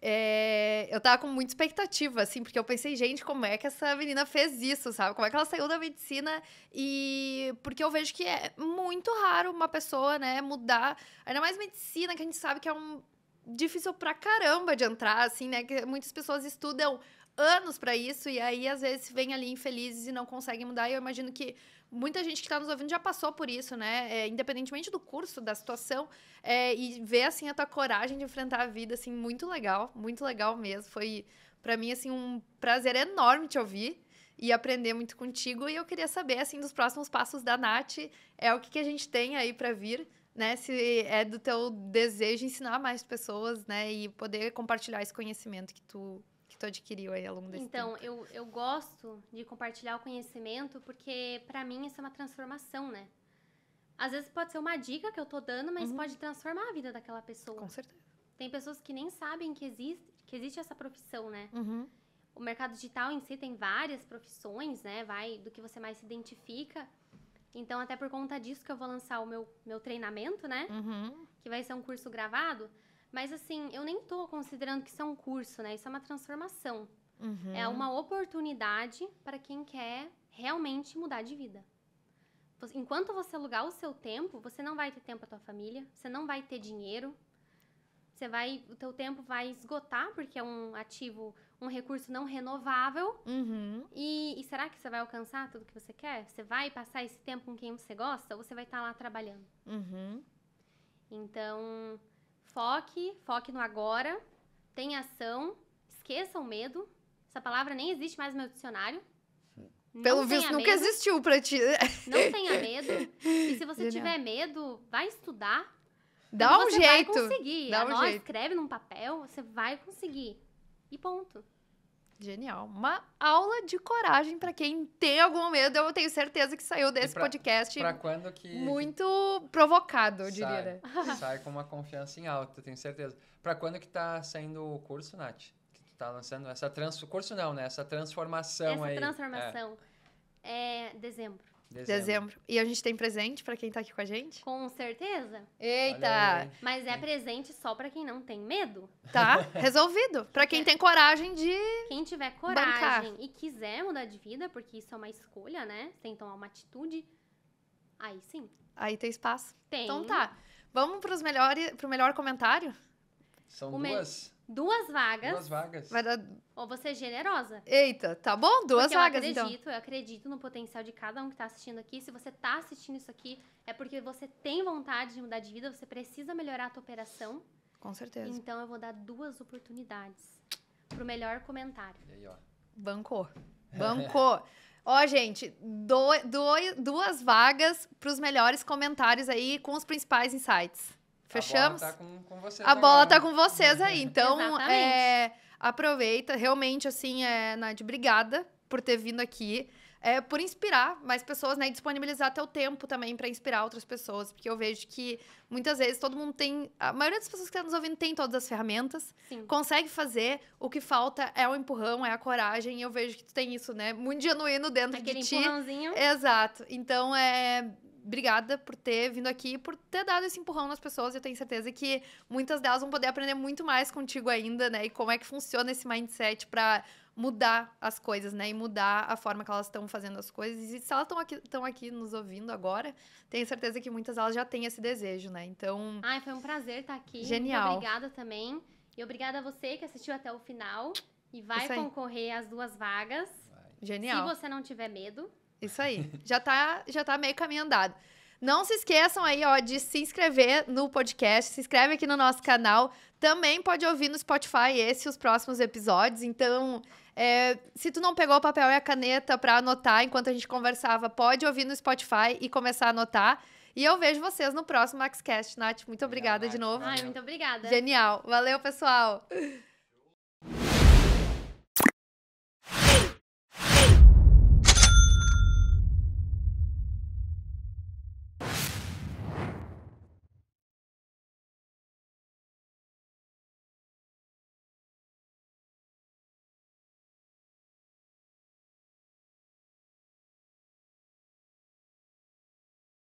é, Eu tava com muita expectativa, assim, porque eu pensei, gente, como é que essa menina fez isso, sabe? Como é que ela saiu da medicina e. Porque eu vejo que é muito raro uma pessoa, né, mudar. Ainda mais medicina, que a gente sabe que é um. Difícil pra caramba de entrar, assim, né? Que muitas pessoas estudam anos pra isso e aí às vezes vem ali infelizes e não conseguem mudar. E eu imagino que muita gente que está nos ouvindo já passou por isso, né? É, independentemente do curso, da situação, é, e ver assim a tua coragem de enfrentar a vida, assim, muito legal, muito legal mesmo. Foi para mim assim um prazer enorme te ouvir e aprender muito contigo. E eu queria saber assim dos próximos passos da Nath, é o que, que a gente tem aí para vir. Né, se é do teu desejo ensinar mais pessoas, né, e poder compartilhar esse conhecimento que tu tu adquiriu aí ao longo desse Então, tempo. eu, eu gosto de compartilhar o conhecimento porque, pra mim, isso é uma transformação, né? Às vezes pode ser uma dica que eu tô dando, mas Uhum. pode transformar a vida daquela pessoa. Com certeza. Tem pessoas que nem sabem que existe, que existe essa profissão, né? Uhum. O mercado digital em si tem várias profissões, né? Vai do que você mais se identifica. Então, até por conta disso que eu vou lançar o meu, meu treinamento, né? Uhum. que vai ser um curso gravado. Mas assim, eu nem tô considerando que isso é um curso, né? Isso é uma transformação. Uhum. É uma oportunidade para quem quer realmente mudar de vida. Enquanto você alugar o seu tempo, você não vai ter tempo para tua família, você não vai ter dinheiro. Você vai, o teu tempo vai esgotar porque é um ativo, um recurso não renovável. Uhum. E, e será que você vai alcançar tudo que você quer? Você vai passar esse tempo com quem você gosta ou você vai estar lá trabalhando? Uhum. Então, foque, foque no agora, tenha ação, esqueça o medo. Essa palavra nem existe mais no meu dicionário. Não Pelo tenha visto, nunca medo, existiu pra ti. Não tenha medo. E se você Genial. tiver medo, vai estudar. Dá um você jeito. Vai conseguir. dá um Anota, jeito. escreve num papel, você vai conseguir. E ponto. Genial. Uma aula de coragem pra quem tem algum medo. Eu tenho certeza que saiu desse pra- podcast Pra quando que muito provocado, eu sai, diria. né? sai *laughs* com uma confiança em alta, tenho certeza. Pra quando que tá saindo o curso, Nath? Que tu tá lançando essa trans... curso não, né? Essa transformação Essa aí. transformação é dezembro. É, Dezembro. E a gente tem presente pra quem tá aqui com a gente? Com certeza. Eita! Mas é presente só pra quem não tem medo. Tá resolvido. Pra quem tem coragem de. Quem tiver Bancar. coragem e quiser mudar de vida, porque isso é uma escolha, né? Você tem que tomar uma atitude. Aí sim. Aí tem espaço. Tem. Então tá. Vamos pros melhores, pro melhor comentário? São O me- duas, vagas. duas vagas. Vai dar. Ou você é generosa. Eita, tá bom? Duas porque vagas, eu então. acredito, eu acredito no potencial de cada um que tá assistindo aqui. Se você tá assistindo isso aqui, é porque você tem vontade de mudar de vida, você precisa melhorar a tua operação. Com certeza. Então eu vou dar duas oportunidades pro melhor comentário. E aí, ó. Bancou. Bancou. Ó, gente, do, do- duas vagas pros melhores comentários aí com os principais insights. Fechamos? A bola tá com, com vocês A bola agora. tá com vocês aí. Então, é, aproveita. Realmente, assim, é, Nath, obrigada por ter vindo aqui. É, por inspirar mais pessoas, né? E disponibilizar teu tempo também para inspirar outras pessoas. Porque eu vejo que muitas vezes todo mundo tem. A maioria das pessoas que estão nos ouvindo tem todas as ferramentas, Sim. consegue fazer. O que falta é o empurrão, é a coragem. E eu vejo que tu tem isso, né? Muito genuíno dentro Aquele de ti. empurrãozinho. Exato. Então, é. Obrigada por ter vindo aqui, por ter dado esse empurrão nas pessoas. Eu tenho certeza que muitas delas vão poder aprender muito mais contigo ainda, né? E como é que funciona esse mindset para mudar as coisas, né? E mudar a forma que elas estão fazendo as coisas. E se elas estão aqui, aqui nos ouvindo agora, tenho certeza que muitas delas já têm esse desejo, né? Então, Ai, foi um prazer estar aqui. Genial. Muito obrigada também. E obrigada a você que assistiu até o final e vai concorrer às duas vagas. Vai. genial. Se você não tiver medo. Isso aí. Já tá, já tá meio caminho andado. Não se esqueçam aí, ó, de se inscrever no podcast. Se inscreve aqui no nosso canal. Também pode ouvir no Spotify esse e os próximos episódios. Então, é, se tu não pegou o papel e a caneta pra anotar enquanto a gente conversava, pode ouvir no Spotify e começar a anotar. E eu vejo vocês no próximo MaxCast, Nath. Muito obrigada Nath. de novo. Ai, muito obrigada. Genial. Valeu, pessoal.